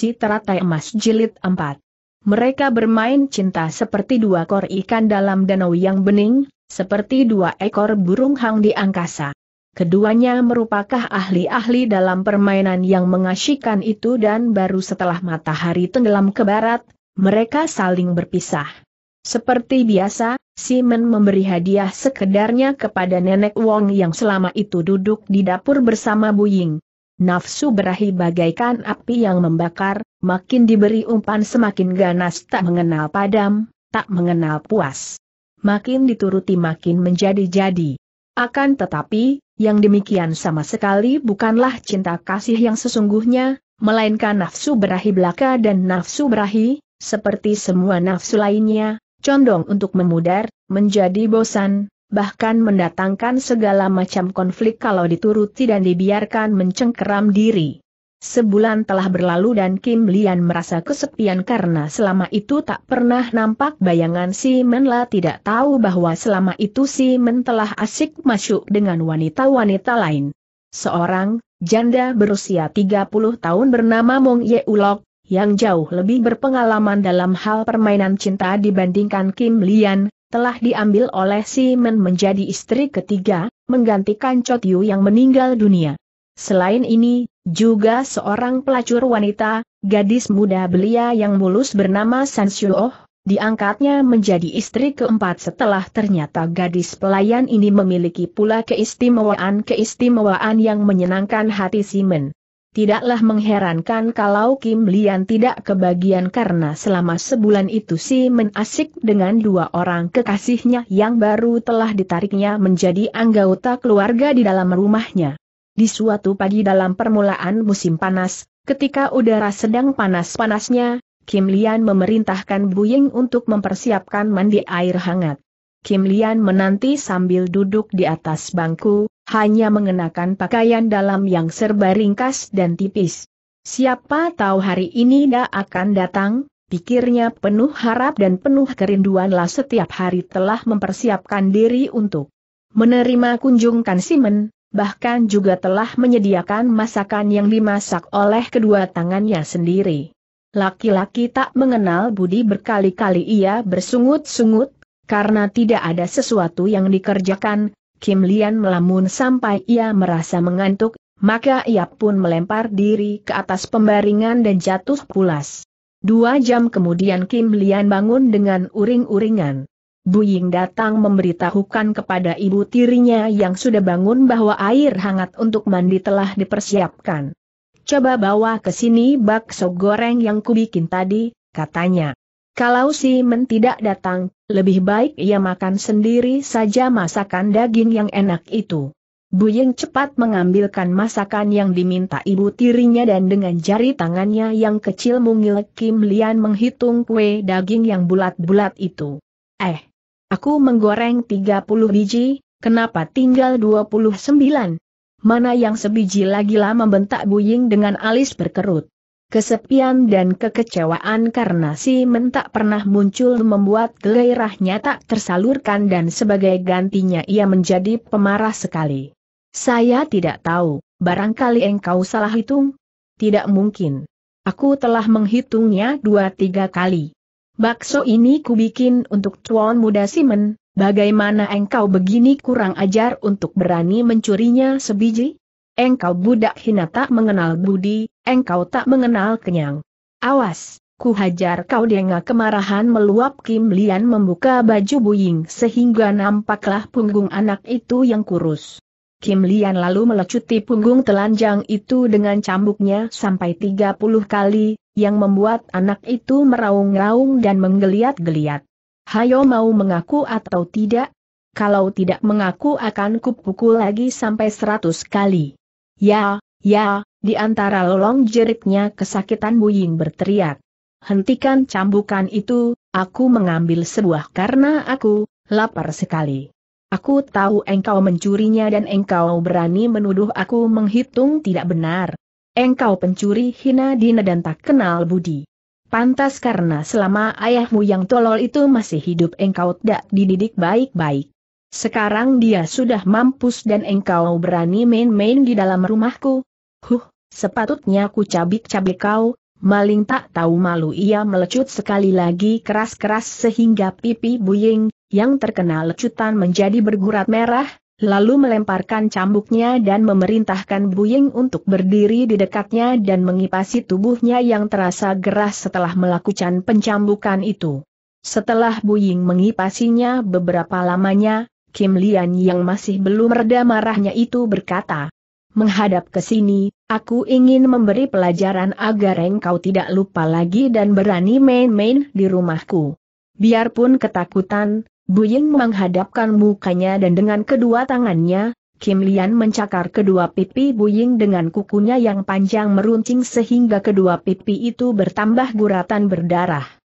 Si Teratai Emas Jilid 4 Mereka bermain cinta seperti dua ekor ikan dalam danau yang bening, seperti dua ekor burung hang di angkasa. Keduanya merupakan ahli-ahli dalam permainan yang mengasyikan itu dan baru setelah matahari tenggelam ke barat, mereka saling berpisah. Seperti biasa, Simon memberi hadiah sekedarnya kepada nenek Wong yang selama itu duduk di dapur bersama Buying. Nafsu berahi bagaikan api yang membakar, makin diberi umpan semakin ganas tak mengenal padam, tak mengenal puas. Makin dituruti makin menjadi-jadi. Akan tetapi, yang demikian sama sekali bukanlah cinta kasih yang sesungguhnya, melainkan nafsu berahi belaka dan nafsu berahi, seperti semua nafsu lainnya, condong untuk memudar, menjadi bosan, bahkan mendatangkan segala macam konflik kalau dituruti dan dibiarkan mencengkeram diri. Sebulan telah berlalu dan Kim Lian merasa kesepian karena selama itu tak pernah nampak bayangan si Menla tidak tahu bahwa selama itu si Men telah asik masuk dengan wanita-wanita lain. Seorang, janda berusia 30 tahun bernama Mong Ye Ulok, yang jauh lebih berpengalaman dalam hal permainan cinta dibandingkan Kim Lian, telah diambil oleh Si Men menjadi istri ketiga, menggantikan Chot Yu yang meninggal dunia. Selain ini, juga seorang pelacur wanita, gadis muda belia yang mulus bernama San Xiuoh, diangkatnya menjadi istri keempat setelah ternyata gadis pelayan ini memiliki pula keistimewaan-keistimewaan yang menyenangkan hati Simon. Tidaklah mengherankan kalau Kim Lian tidak kebagian karena selama sebulan itu si menasik dengan dua orang kekasihnya yang baru telah ditariknya menjadi anggota keluarga di dalam rumahnya. Di suatu pagi dalam permulaan musim panas, ketika udara sedang panas-panasnya, Kim Lian memerintahkan Buying untuk mempersiapkan mandi air hangat. Kim Lian menanti sambil duduk di atas bangku, hanya mengenakan pakaian dalam yang serba ringkas dan tipis. Siapa tahu hari ini dah akan datang, pikirnya penuh harap dan penuh kerinduanlah setiap hari telah mempersiapkan diri untuk menerima kunjungkan Simon, bahkan juga telah menyediakan masakan yang dimasak oleh kedua tangannya sendiri. Laki-laki tak mengenal budi berkali-kali ia bersungut-sungut, karena tidak ada sesuatu yang dikerjakan, Kim Lian melamun sampai ia merasa mengantuk, maka ia pun melempar diri ke atas pembaringan dan jatuh pulas. Dua jam kemudian Kim Lian bangun dengan uring-uringan. Bu Ying datang memberitahukan kepada ibu tirinya yang sudah bangun bahwa air hangat untuk mandi telah dipersiapkan. Coba bawa ke sini bakso goreng yang kubikin tadi, katanya. Kalau si Men tidak datang, lebih baik ia makan sendiri saja masakan daging yang enak itu. Buying cepat mengambilkan masakan yang diminta ibu tirinya dan dengan jari tangannya yang kecil mungil Kim Lian menghitung kue daging yang bulat-bulat itu. Eh, aku menggoreng 30 biji, kenapa tinggal 29? Mana yang sebiji lagi lah membentak Buying dengan alis berkerut. Kesepian dan kekecewaan karena si Men tak pernah muncul membuat gairahnya tak tersalurkan dan sebagai gantinya ia menjadi pemarah sekali. Saya tidak tahu, barangkali engkau salah hitung? Tidak mungkin. Aku telah menghitungnya dua tiga kali. Bakso ini kubikin untuk tuan muda Simon, bagaimana engkau begini kurang ajar untuk berani mencurinya sebiji? Engkau budak hina tak mengenal budi, engkau tak mengenal kenyang. Awas, ku hajar kau dengan kemarahan meluap Kim Lian membuka baju Buying sehingga nampaklah punggung anak itu yang kurus. Kim Lian lalu melecuti punggung telanjang itu dengan cambuknya sampai 30 kali, yang membuat anak itu meraung-raung dan menggeliat-geliat. Hayo mau mengaku atau tidak? Kalau tidak mengaku akan kupukul lagi sampai seratus kali. Ya, ya, di antara lolong jeritnya kesakitan Buying berteriak. Hentikan cambukan itu, aku mengambil sebuah karena aku, lapar sekali. Aku tahu engkau mencurinya dan engkau berani menuduh aku menghitung tidak benar. Engkau pencuri hina dina dan tak kenal budi. Pantas karena selama ayahmu yang tolol itu masih hidup engkau tidak dididik baik-baik. Sekarang dia sudah mampus dan engkau berani main-main di dalam rumahku? Huh, sepatutnya ku cabik-cabik kau, Maling tak tahu malu ia melecut sekali lagi keras-keras sehingga pipi Buying, yang terkena lecutan menjadi bergurat merah, lalu melemparkan cambuknya dan memerintahkan Buying untuk berdiri di dekatnya dan mengipasi tubuhnya yang terasa geras setelah melakukan pencambukan itu. Setelah Buying mengipasinya beberapa lamanya, Kim Lian yang masih belum reda marahnya itu berkata, Menghadap ke sini, aku ingin memberi pelajaran agar engkau tidak lupa lagi dan berani main-main di rumahku. Biarpun ketakutan, Buying menghadapkan mukanya dan dengan kedua tangannya, Kim Lian mencakar kedua pipi Buying dengan kukunya yang panjang meruncing sehingga kedua pipi itu bertambah guratan berdarah.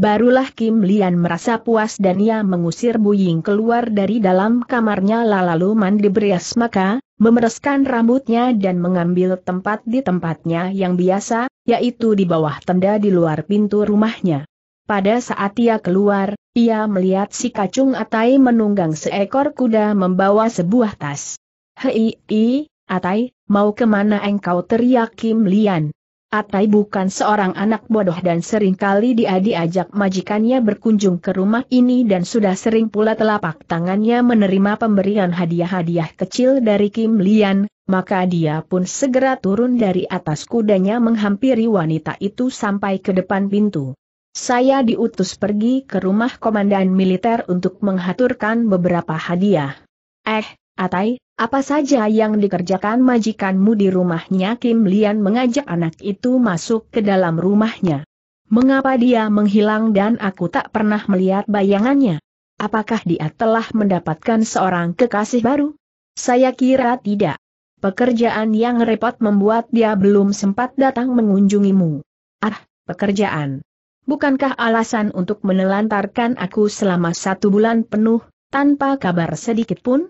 Barulah Kim Lian merasa puas dan ia mengusir Buying keluar dari dalam kamarnya lalu mandi berias maka, memereskan rambutnya dan mengambil tempat di tempatnya yang biasa, yaitu di bawah tenda di luar pintu rumahnya. Pada saat ia keluar, ia melihat si kacung Atai menunggang seekor kuda membawa sebuah tas. Hei, Atai, mau ke mana engkau teriak Kim Lian? Atai bukan seorang anak bodoh dan sering kali dia diajak majikannya berkunjung ke rumah ini dan sudah sering pula telapak tangannya menerima pemberian hadiah-hadiah kecil dari Kim Lian, maka dia pun segera turun dari atas kudanya menghampiri wanita itu sampai ke depan pintu. Saya diutus pergi ke rumah komandan militer untuk menghaturkan beberapa hadiah. Eh, Atai, apa saja yang dikerjakan majikanmu di rumahnya Kim Lian mengajak anak itu masuk ke dalam rumahnya. Mengapa dia menghilang dan aku tak pernah melihat bayangannya? Apakah dia telah mendapatkan seorang kekasih baru? Saya kira tidak. Pekerjaan yang repot membuat dia belum sempat datang mengunjungimu. Ah, pekerjaan. Bukankah alasan untuk menelantarkan aku selama satu bulan penuh, tanpa kabar sedikit pun?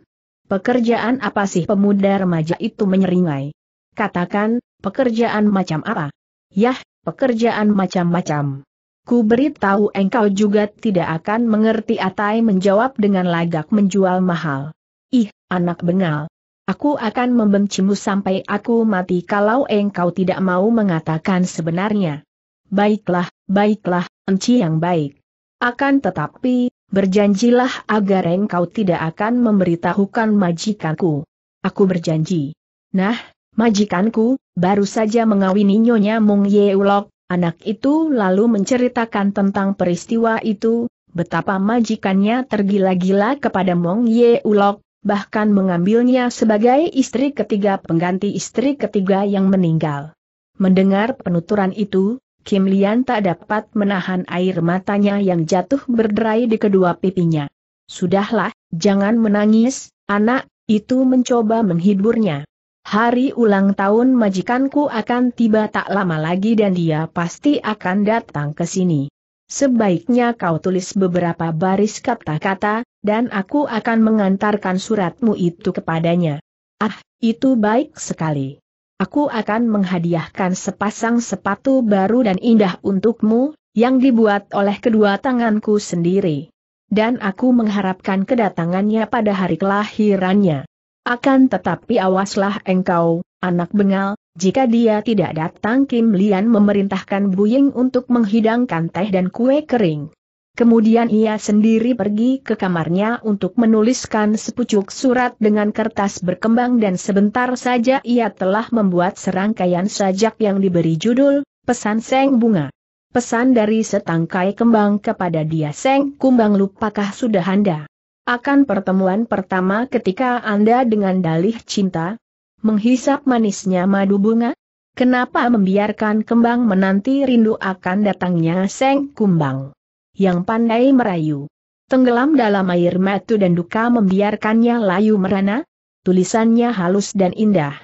Pekerjaan apa sih pemuda remaja itu menyeringai? Katakan, pekerjaan macam apa? Yah, pekerjaan macam-macam. Ku beritahu engkau juga tidak akan mengerti Atai menjawab dengan lagak menjual mahal. Ih, anak bengal. Aku akan membencimu sampai aku mati kalau engkau tidak mau mengatakan sebenarnya. Baiklah, baiklah, enci yang baik. Akan tetapi, berjanjilah agar engkau tidak akan memberitahukan majikanku. Aku berjanji. Nah, majikanku, baru saja mengawini Nyonya Mung Yeulok, anak itu lalu menceritakan tentang peristiwa itu, betapa majikannya tergila-gila kepada Mong Yeulok, bahkan mengambilnya sebagai istri ketiga pengganti istri ketiga yang meninggal. Mendengar penuturan itu, Kim Lian tak dapat menahan air matanya yang jatuh berderai di kedua pipinya. Sudahlah, jangan menangis, anak, itu mencoba menghiburnya. Hari ulang tahun majikanku akan tiba tak lama lagi dan dia pasti akan datang ke sini. Sebaiknya kau tulis beberapa baris kata-kata, dan aku akan mengantarkan suratmu itu kepadanya. Ah, itu baik sekali. Aku akan menghadiahkan sepasang sepatu baru dan indah untukmu, yang dibuat oleh kedua tanganku sendiri. Dan aku mengharapkan kedatangannya pada hari kelahirannya. Akan tetapi awaslah engkau, anak bengal, jika dia tidak datang Kim Lian memerintahkan Buying untuk menghidangkan teh dan kue kering. Kemudian ia sendiri pergi ke kamarnya untuk menuliskan sepucuk surat dengan kertas berkembang dan sebentar saja ia telah membuat serangkaian sajak yang diberi judul, Pesan Seng Bunga. Pesan dari setangkai kembang kepada dia Seng Kumbang lupakah sudah Anda? Akan pertemuan pertama ketika Anda dengan dalih cinta, menghisap manisnya madu bunga? Kenapa membiarkan kembang menanti rindu akan datangnya Seng Kumbang? Yang pandai merayu. Tenggelam dalam air matu dan duka membiarkannya layu merana? Tulisannya halus dan indah.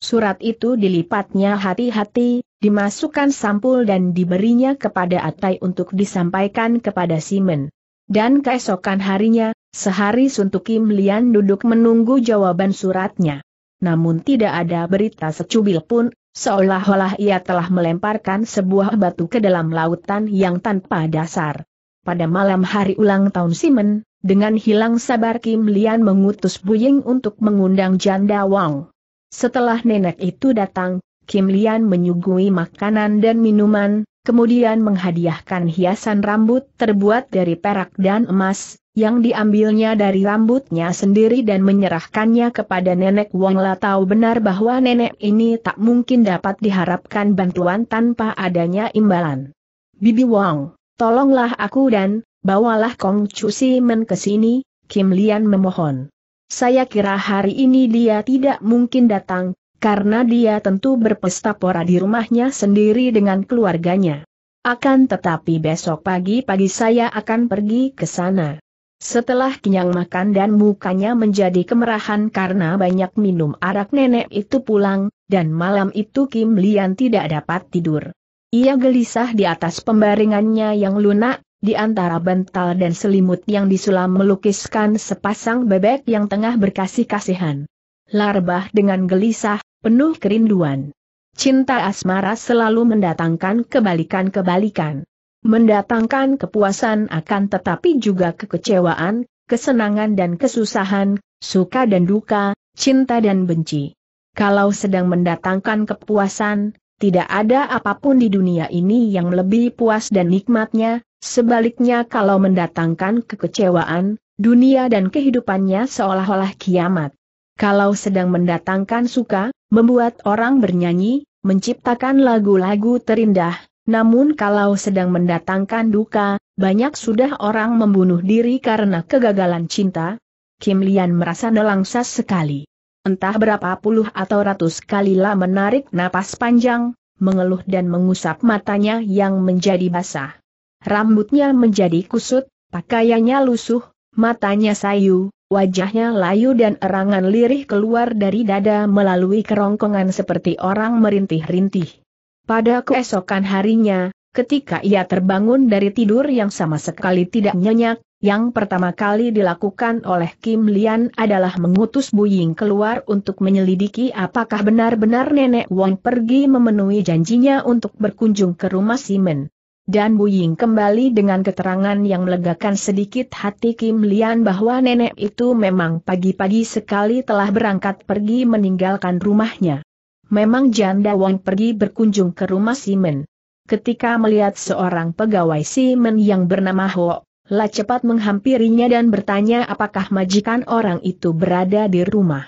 Surat itu dilipatnya hati-hati, dimasukkan sampul dan diberinya kepada Atai untuk disampaikan kepada Simen. Dan keesokan harinya, sehari Suntuk Kim Lian duduk menunggu jawaban suratnya. Namun tidak ada berita secubil pun, seolah-olah ia telah melemparkan sebuah batu ke dalam lautan yang tanpa dasar. Pada malam hari ulang tahun Simen, dengan hilang sabar Kim Lian mengutus Buying untuk mengundang Janda Wang. Setelah nenek itu datang, Kim Lian menyuguhi makanan dan minuman, kemudian menghadiahkan hiasan rambut terbuat dari perak dan emas, yang diambilnya dari rambutnya sendiri dan menyerahkannya kepada nenek Wong La tahu benar bahwa nenek ini tak mungkin dapat diharapkan bantuan tanpa adanya imbalan. Bibi Wong, tolonglah aku dan, bawalah Kong Chu Men ke sini, Kim Lian memohon. Saya kira hari ini dia tidak mungkin datang, karena dia tentu berpesta pora di rumahnya sendiri dengan keluarganya. Akan tetapi besok pagi-pagi saya akan pergi ke sana. Setelah kenyang makan dan mukanya menjadi kemerahan karena banyak minum arak nenek itu pulang, dan malam itu Kim Lian tidak dapat tidur. Ia gelisah di atas pembaringannya yang lunak, di antara bantal dan selimut yang disulam melukiskan sepasang bebek yang tengah berkasih-kasihan. Larbah dengan gelisah, penuh kerinduan. Cinta asmara selalu mendatangkan kebalikan-kebalikan mendatangkan kepuasan akan tetapi juga kekecewaan, kesenangan dan kesusahan, suka dan duka, cinta dan benci. Kalau sedang mendatangkan kepuasan, tidak ada apa pun di dunia ini yang lebih puas dan nikmatnya, sebaliknya kalau mendatangkan kekecewaan, dunia dan kehidupannya seolah-olah kiamat. Kalau sedang mendatangkan suka, membuat orang bernyanyi, menciptakan lagu-lagu terindah, namun kalau sedang mendatangkan duka, banyak sudah orang membunuh diri karena kegagalan cinta. Kim Lian merasa nelangsa sekali. Entah berapa puluh atau ratus kalilah menarik napas panjang, mengeluh dan mengusap matanya yang menjadi basah. Rambutnya menjadi kusut, pakaiannya lusuh, matanya sayu, wajahnya layu dan erangan lirih keluar dari dada melalui kerongkongan seperti orang merintih-rintih. Pada keesokan harinya, ketika ia terbangun dari tidur yang sama sekali tidak nyenyak, yang pertama kali dilakukan oleh Kim Lian adalah mengutus Buying keluar untuk menyelidiki apakah benar-benar Nenek Wong pergi memenuhi janjinya untuk berkunjung ke rumah Simen. Dan Buying kembali dengan keterangan yang melegakan sedikit hati Kim Lian bahwa nenek itu memang pagi-pagi sekali telah berangkat pergi meninggalkan rumahnya memang janda Wong pergi berkunjung ke rumah Simen. Ketika melihat seorang pegawai Simen yang bernama Ho, La cepat menghampirinya dan bertanya apakah majikan orang itu berada di rumah.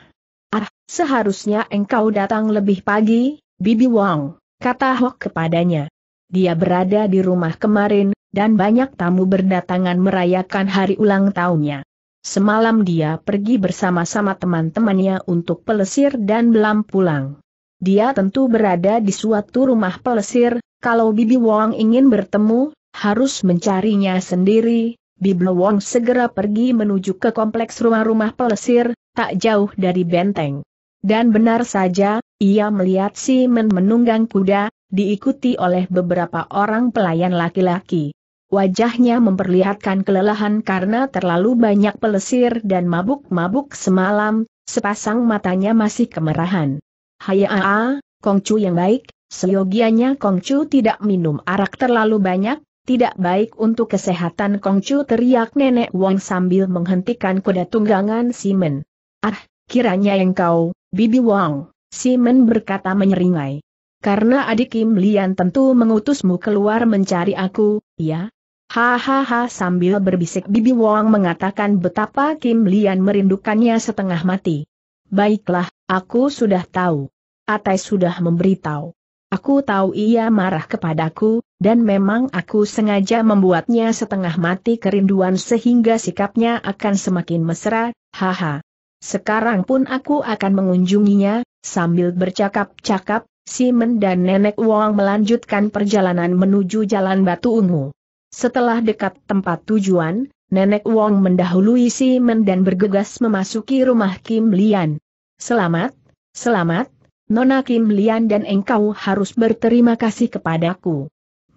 Ah, seharusnya engkau datang lebih pagi, Bibi Wong, kata Ho kepadanya. Dia berada di rumah kemarin, dan banyak tamu berdatangan merayakan hari ulang tahunnya. Semalam dia pergi bersama-sama teman-temannya untuk pelesir dan belam pulang. Dia tentu berada di suatu rumah pelesir, kalau Bibi Wong ingin bertemu, harus mencarinya sendiri. Bibi Wong segera pergi menuju ke kompleks rumah-rumah pelesir, tak jauh dari benteng. Dan benar saja, ia melihat si Men menunggang kuda, diikuti oleh beberapa orang pelayan laki-laki. Wajahnya memperlihatkan kelelahan karena terlalu banyak pelesir dan mabuk-mabuk semalam, sepasang matanya masih kemerahan. Hai Aa, Kongcu yang baik, seyogianya Kongcu tidak minum arak terlalu banyak, tidak baik untuk kesehatan Kongcu teriak nenek Wong sambil menghentikan kuda tunggangan Simen. Ah, kiranya engkau, Bibi Wong, Simen berkata menyeringai. Karena adik Kim Lian tentu mengutusmu keluar mencari aku, ya? Hahaha sambil berbisik Bibi Wong mengatakan betapa Kim Lian merindukannya setengah mati. Baiklah, aku sudah tahu. Atai sudah memberitahu. Aku tahu ia marah kepadaku, dan memang aku sengaja membuatnya setengah mati kerinduan sehingga sikapnya akan semakin mesra, haha. Sekarang pun aku akan mengunjunginya, sambil bercakap-cakap, Simon dan Nenek Wong melanjutkan perjalanan menuju Jalan Batu Ungu. Setelah dekat tempat tujuan, Nenek Wong mendahului Simon dan bergegas memasuki rumah Kim Lian. Selamat, selamat, Nona Kim Lian dan engkau harus berterima kasih kepadaku.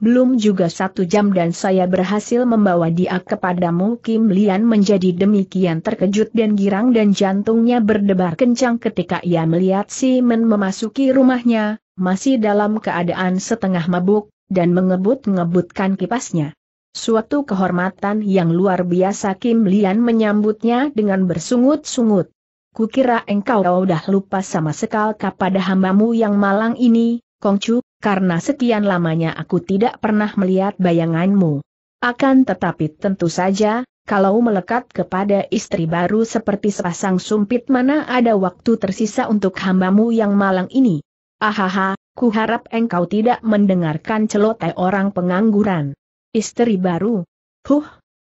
Belum juga satu jam dan saya berhasil membawa dia kepadamu Kim Lian menjadi demikian terkejut dan girang dan jantungnya berdebar kencang ketika ia melihat si Men memasuki rumahnya, masih dalam keadaan setengah mabuk, dan mengebut-ngebutkan kipasnya. Suatu kehormatan yang luar biasa Kim Lian menyambutnya dengan bersungut-sungut. kukira engkau sudah lupa sama sekali kepada hambamu yang malang ini, Kongcu, karena sekian lamanya aku tidak pernah melihat bayanganmu. Akan tetapi tentu saja, kalau melekat kepada istri baru seperti sepasang sumpit mana ada waktu tersisa untuk hambamu yang malang ini. Ahaha, ku harap engkau tidak mendengarkan celoteh orang pengangguran. Istri baru. Huh,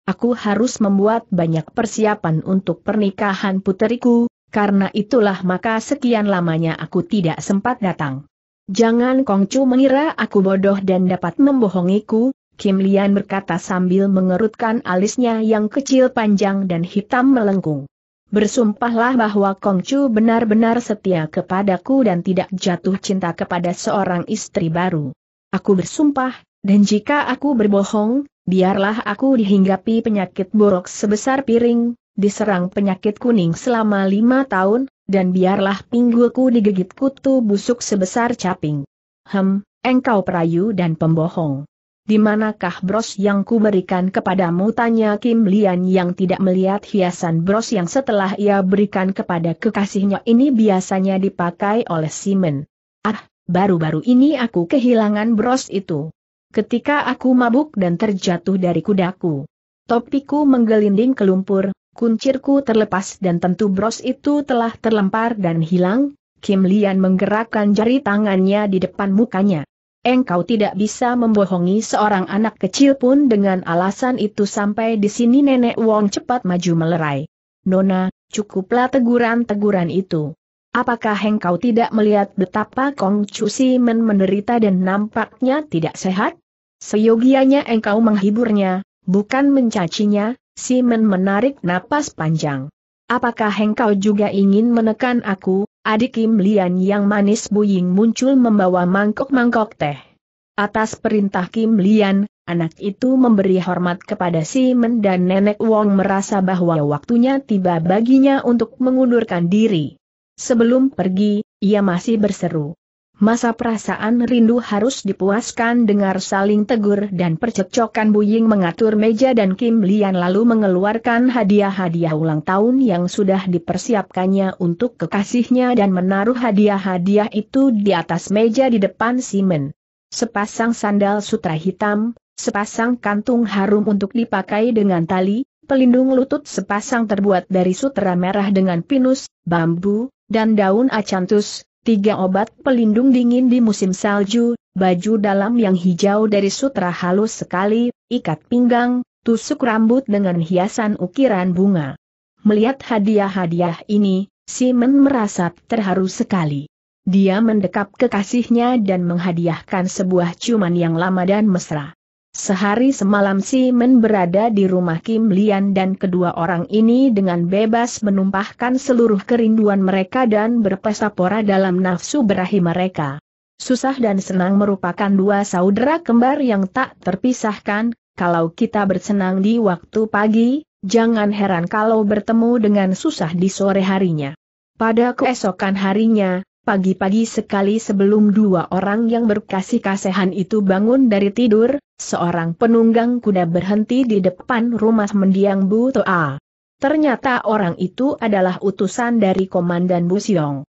aku harus membuat banyak persiapan untuk pernikahan puteriku, karena itulah maka sekian lamanya aku tidak sempat datang. Jangan Kongcu mengira aku bodoh dan dapat membohongiku, Kim Lian berkata sambil mengerutkan alisnya yang kecil panjang dan hitam melengkung. Bersumpahlah bahwa Kongcu benar-benar setia kepadaku dan tidak jatuh cinta kepada seorang istri baru. Aku bersumpah, dan jika aku berbohong, biarlah aku dihinggapi penyakit borok sebesar piring, diserang penyakit kuning selama lima tahun, dan biarlah pinggulku digigit kutu busuk sebesar caping. Hem, engkau perayu dan pembohong. Di manakah bros yang kuberikan kepadamu tanya Kim Lian yang tidak melihat hiasan bros yang setelah ia berikan kepada kekasihnya ini biasanya dipakai oleh Simon. Ah, baru-baru ini aku kehilangan bros itu ketika aku mabuk dan terjatuh dari kudaku. Topiku menggelinding ke lumpur, kuncirku terlepas dan tentu bros itu telah terlempar dan hilang, Kim Lian menggerakkan jari tangannya di depan mukanya. Engkau tidak bisa membohongi seorang anak kecil pun dengan alasan itu sampai di sini nenek Wong cepat maju melerai. Nona, cukuplah teguran-teguran itu. Apakah engkau tidak melihat betapa Kong Chu Men menderita dan nampaknya tidak sehat? Seyogianya engkau menghiburnya, bukan mencacinya, Simon menarik napas panjang. Apakah engkau juga ingin menekan aku, adik Kim Lian yang manis buying muncul membawa mangkok-mangkok teh. Atas perintah Kim Lian, anak itu memberi hormat kepada Simon dan Nenek Wong merasa bahwa waktunya tiba baginya untuk mengundurkan diri. Sebelum pergi, ia masih berseru. Masa perasaan rindu harus dipuaskan dengar saling tegur dan percekcokan Buying mengatur meja dan Kim Lian lalu mengeluarkan hadiah-hadiah ulang tahun yang sudah dipersiapkannya untuk kekasihnya dan menaruh hadiah-hadiah itu di atas meja di depan Simon. Sepasang sandal sutra hitam, sepasang kantung harum untuk dipakai dengan tali, pelindung lutut sepasang terbuat dari sutra merah dengan pinus, bambu, dan daun acanthus, tiga obat pelindung dingin di musim salju, baju dalam yang hijau dari sutra halus sekali, ikat pinggang, tusuk rambut dengan hiasan ukiran bunga. Melihat hadiah-hadiah ini, Simon merasa terharu sekali. Dia mendekap kekasihnya dan menghadiahkan sebuah ciuman yang lama dan mesra. Sehari semalam si Men berada di rumah Kim Lian dan kedua orang ini dengan bebas menumpahkan seluruh kerinduan mereka dan berpesta pora dalam nafsu berahi mereka. Susah dan senang merupakan dua saudara kembar yang tak terpisahkan, kalau kita bersenang di waktu pagi, jangan heran kalau bertemu dengan susah di sore harinya. Pada keesokan harinya, Pagi-pagi sekali sebelum dua orang yang berkasih kasihan itu bangun dari tidur, seorang penunggang kuda berhenti di depan rumah mendiang Bu Toa. Ternyata orang itu adalah utusan dari Komandan Bu Siong.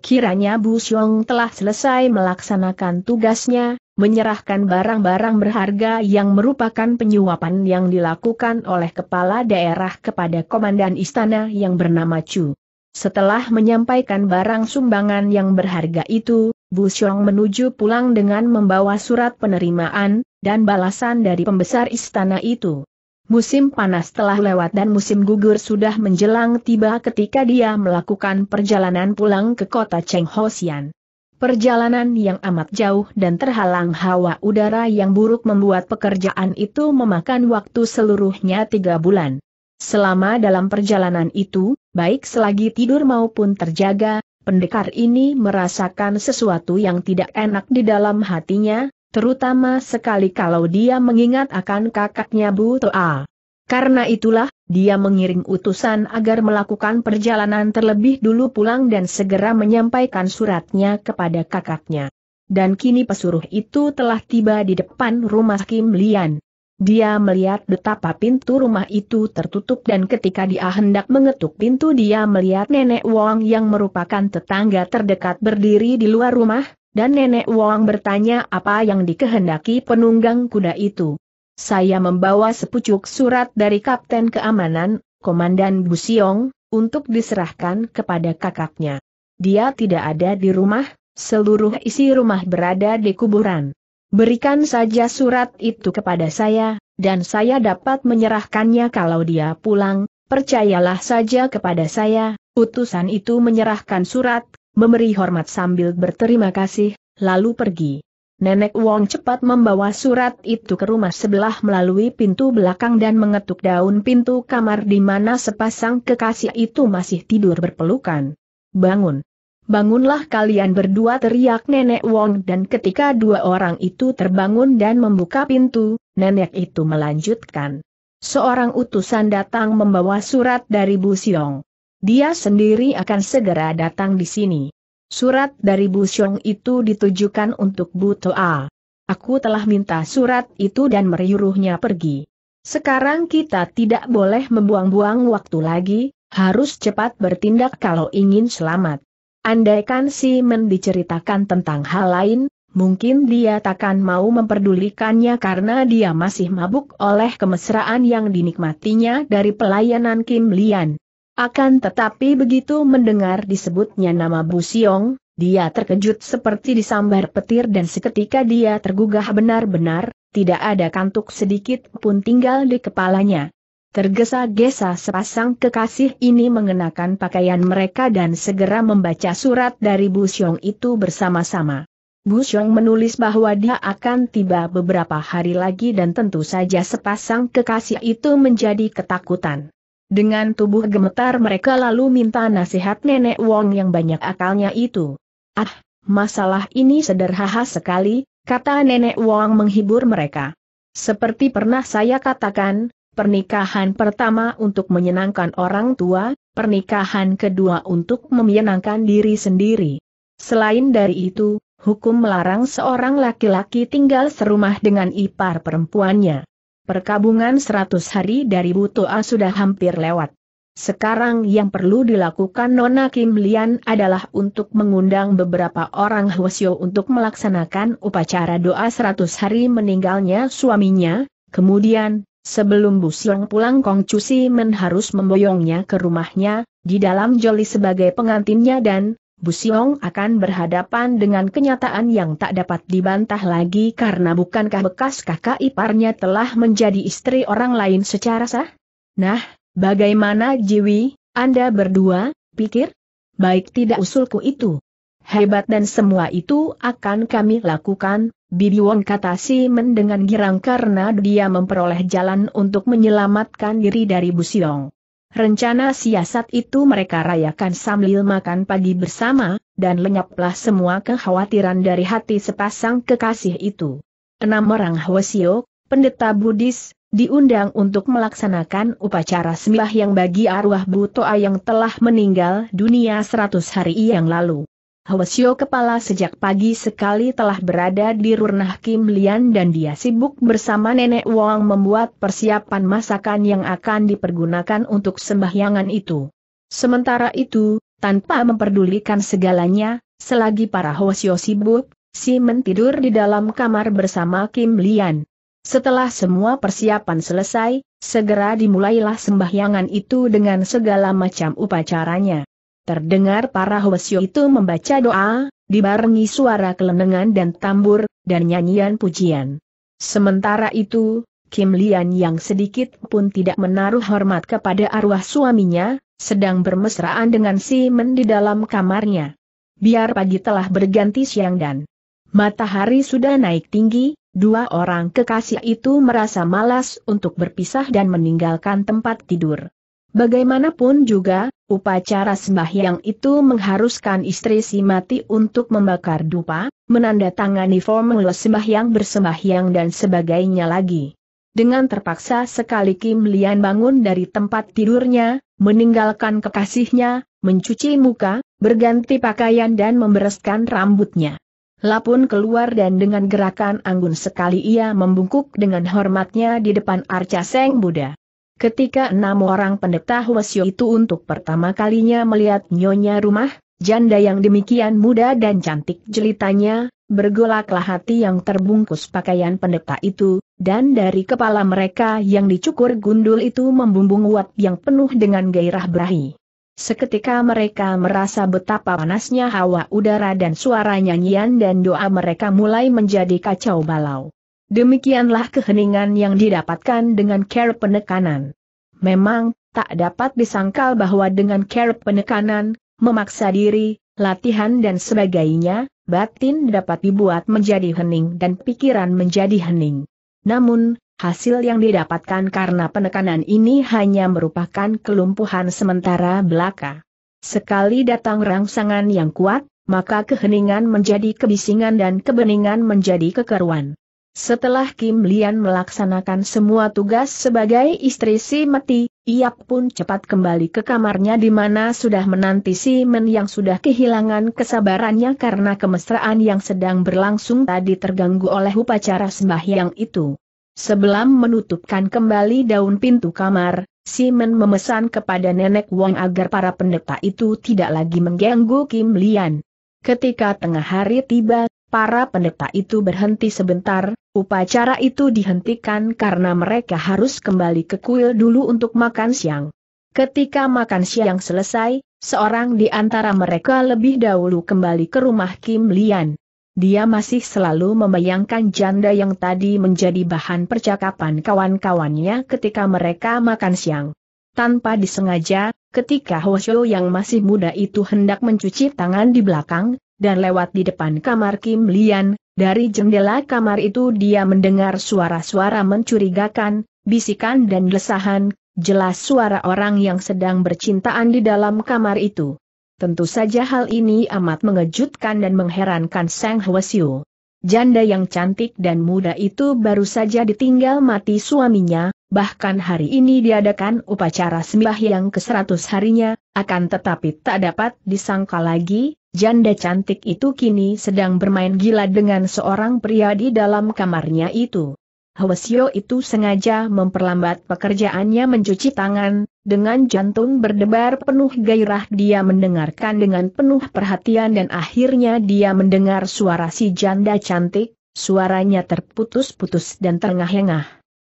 Kiranya Bu Siong telah selesai melaksanakan tugasnya, menyerahkan barang-barang berharga yang merupakan penyuapan yang dilakukan oleh kepala daerah kepada Komandan Istana yang bernama Chu. Setelah menyampaikan barang sumbangan yang berharga itu, Bu Xiong menuju pulang dengan membawa surat penerimaan, dan balasan dari pembesar istana itu. Musim panas telah lewat dan musim gugur sudah menjelang tiba ketika dia melakukan perjalanan pulang ke kota Cheng Hosian. Perjalanan yang amat jauh dan terhalang hawa udara yang buruk membuat pekerjaan itu memakan waktu seluruhnya tiga bulan. Selama dalam perjalanan itu, baik selagi tidur maupun terjaga, pendekar ini merasakan sesuatu yang tidak enak di dalam hatinya, terutama sekali kalau dia mengingat akan kakaknya Bu Toa. Karena itulah, dia mengiring utusan agar melakukan perjalanan terlebih dulu pulang dan segera menyampaikan suratnya kepada kakaknya. Dan kini pesuruh itu telah tiba di depan rumah Kim Lian. Dia melihat betapa pintu rumah itu tertutup dan ketika dia hendak mengetuk pintu dia melihat Nenek Wong yang merupakan tetangga terdekat berdiri di luar rumah, dan Nenek Wong bertanya apa yang dikehendaki penunggang kuda itu. Saya membawa sepucuk surat dari Kapten Keamanan, Komandan Busiong, untuk diserahkan kepada kakaknya. Dia tidak ada di rumah, seluruh isi rumah berada di kuburan. Berikan saja surat itu kepada saya, dan saya dapat menyerahkannya kalau dia pulang, percayalah saja kepada saya, utusan itu menyerahkan surat, memberi hormat sambil berterima kasih, lalu pergi. Nenek Wong cepat membawa surat itu ke rumah sebelah melalui pintu belakang dan mengetuk daun pintu kamar di mana sepasang kekasih itu masih tidur berpelukan. Bangun! Bangunlah kalian berdua teriak nenek Wong dan ketika dua orang itu terbangun dan membuka pintu, nenek itu melanjutkan. Seorang utusan datang membawa surat dari Bu Siong. Dia sendiri akan segera datang di sini. Surat dari Bu Siong itu ditujukan untuk Bu Toa. Aku telah minta surat itu dan meriuruhnya pergi. Sekarang kita tidak boleh membuang-buang waktu lagi, harus cepat bertindak kalau ingin selamat. Andaikan si Men diceritakan tentang hal lain, mungkin dia takkan mau memperdulikannya karena dia masih mabuk oleh kemesraan yang dinikmatinya dari pelayanan Kim Lian. Akan tetapi begitu mendengar disebutnya nama Bu Siong, dia terkejut seperti disambar petir dan seketika dia tergugah benar-benar, tidak ada kantuk sedikit pun tinggal di kepalanya. Tergesa-gesa sepasang kekasih ini mengenakan pakaian mereka dan segera membaca surat dari Bu Xiong itu bersama-sama. Bu Xiong menulis bahwa dia akan tiba beberapa hari lagi dan tentu saja sepasang kekasih itu menjadi ketakutan. Dengan tubuh gemetar mereka lalu minta nasihat nenek Wong yang banyak akalnya itu. Ah, masalah ini sederhana sekali, kata nenek Wong menghibur mereka. Seperti pernah saya katakan, Pernikahan pertama untuk menyenangkan orang tua, pernikahan kedua untuk menyenangkan diri sendiri. Selain dari itu, hukum melarang seorang laki-laki tinggal serumah dengan ipar perempuannya. Perkabungan seratus hari dari Butoa sudah hampir lewat. Sekarang yang perlu dilakukan Nona Kim Lian adalah untuk mengundang beberapa orang Hwasyo untuk melaksanakan upacara doa seratus hari meninggalnya suaminya, kemudian, Sebelum Bu Siong pulang Kong Chu Si Men harus memboyongnya ke rumahnya, di dalam Joli sebagai pengantinnya dan, Bu Siong akan berhadapan dengan kenyataan yang tak dapat dibantah lagi karena bukankah bekas kakak iparnya telah menjadi istri orang lain secara sah? Nah, bagaimana Jiwi, Anda berdua, pikir? Baik tidak usulku itu. Hebat dan semua itu akan kami lakukan, Bibi Wong kata si Men dengan girang karena dia memperoleh jalan untuk menyelamatkan diri dari Bu Siong. Rencana siasat itu mereka rayakan sambil makan pagi bersama, dan lenyaplah semua kekhawatiran dari hati sepasang kekasih itu. Enam orang Hwasyo, pendeta Buddhis, diundang untuk melaksanakan upacara sembahyang bagi arwah Bu Toa yang telah meninggal dunia seratus hari yang lalu. Hwasyo kepala sejak pagi sekali telah berada di Rurnah Kim Lian dan dia sibuk bersama Nenek Wong membuat persiapan masakan yang akan dipergunakan untuk sembahyangan itu. Sementara itu, tanpa memperdulikan segalanya, selagi para Hwasyo sibuk, Men tidur di dalam kamar bersama Kim Lian. Setelah semua persiapan selesai, segera dimulailah sembahyangan itu dengan segala macam upacaranya. Terdengar para Hwasyo itu membaca doa, dibarengi suara kelenengan dan tambur, dan nyanyian pujian. Sementara itu, Kim Lian yang sedikit pun tidak menaruh hormat kepada arwah suaminya, sedang bermesraan dengan si Men di dalam kamarnya. Biar pagi telah berganti siang dan matahari sudah naik tinggi, dua orang kekasih itu merasa malas untuk berpisah dan meninggalkan tempat tidur. Bagaimanapun juga, upacara sembahyang itu mengharuskan istri si mati untuk membakar dupa, menandatangani formula sembahyang bersembahyang dan sebagainya lagi. Dengan terpaksa sekali Kim Lian bangun dari tempat tidurnya, meninggalkan kekasihnya, mencuci muka, berganti pakaian dan membereskan rambutnya. Lapun keluar dan dengan gerakan anggun sekali ia membungkuk dengan hormatnya di depan arca Seng Buddha. Ketika enam orang pendeta Hwasyo itu untuk pertama kalinya melihat nyonya rumah, janda yang demikian muda dan cantik jelitanya, bergolaklah hati yang terbungkus pakaian pendeta itu, dan dari kepala mereka yang dicukur gundul itu membumbung uap yang penuh dengan gairah berahi. Seketika mereka merasa betapa panasnya hawa udara dan suara nyanyian dan doa mereka mulai menjadi kacau balau. Demikianlah keheningan yang didapatkan dengan care penekanan. Memang, tak dapat disangkal bahwa dengan care penekanan, memaksa diri, latihan dan sebagainya, batin dapat dibuat menjadi hening dan pikiran menjadi hening. Namun, hasil yang didapatkan karena penekanan ini hanya merupakan kelumpuhan sementara belaka. Sekali datang rangsangan yang kuat, maka keheningan menjadi kebisingan dan kebeningan menjadi kekeruan. Setelah Kim Lian melaksanakan semua tugas sebagai istri si Meti, ia pun cepat kembali ke kamarnya di mana sudah menanti si Men yang sudah kehilangan kesabarannya karena kemesraan yang sedang berlangsung tadi terganggu oleh upacara sembahyang itu. Sebelum menutupkan kembali daun pintu kamar, si Men memesan kepada Nenek Wong agar para pendeta itu tidak lagi mengganggu Kim Lian. Ketika tengah hari tiba, para pendeta itu berhenti sebentar, Upacara itu dihentikan karena mereka harus kembali ke kuil dulu untuk makan siang. Ketika makan siang selesai, seorang di antara mereka lebih dahulu kembali ke rumah Kim Lian. Dia masih selalu membayangkan janda yang tadi menjadi bahan percakapan kawan-kawannya ketika mereka makan siang. Tanpa disengaja, ketika Hosho yang masih muda itu hendak mencuci tangan di belakang, dan lewat di depan kamar Kim Lian, dari jendela kamar itu dia mendengar suara-suara mencurigakan, bisikan dan lesahan, jelas suara orang yang sedang bercintaan di dalam kamar itu. Tentu saja hal ini amat mengejutkan dan mengherankan Sang Hwasyo. Janda yang cantik dan muda itu baru saja ditinggal mati suaminya, bahkan hari ini diadakan upacara sembahyang ke-100 harinya, akan tetapi tak dapat disangka lagi, janda cantik itu kini sedang bermain gila dengan seorang pria di dalam kamarnya itu. Hwasyo itu sengaja memperlambat pekerjaannya mencuci tangan, dengan jantung berdebar penuh gairah dia mendengarkan dengan penuh perhatian dan akhirnya dia mendengar suara si janda cantik, suaranya terputus-putus dan terengah-engah.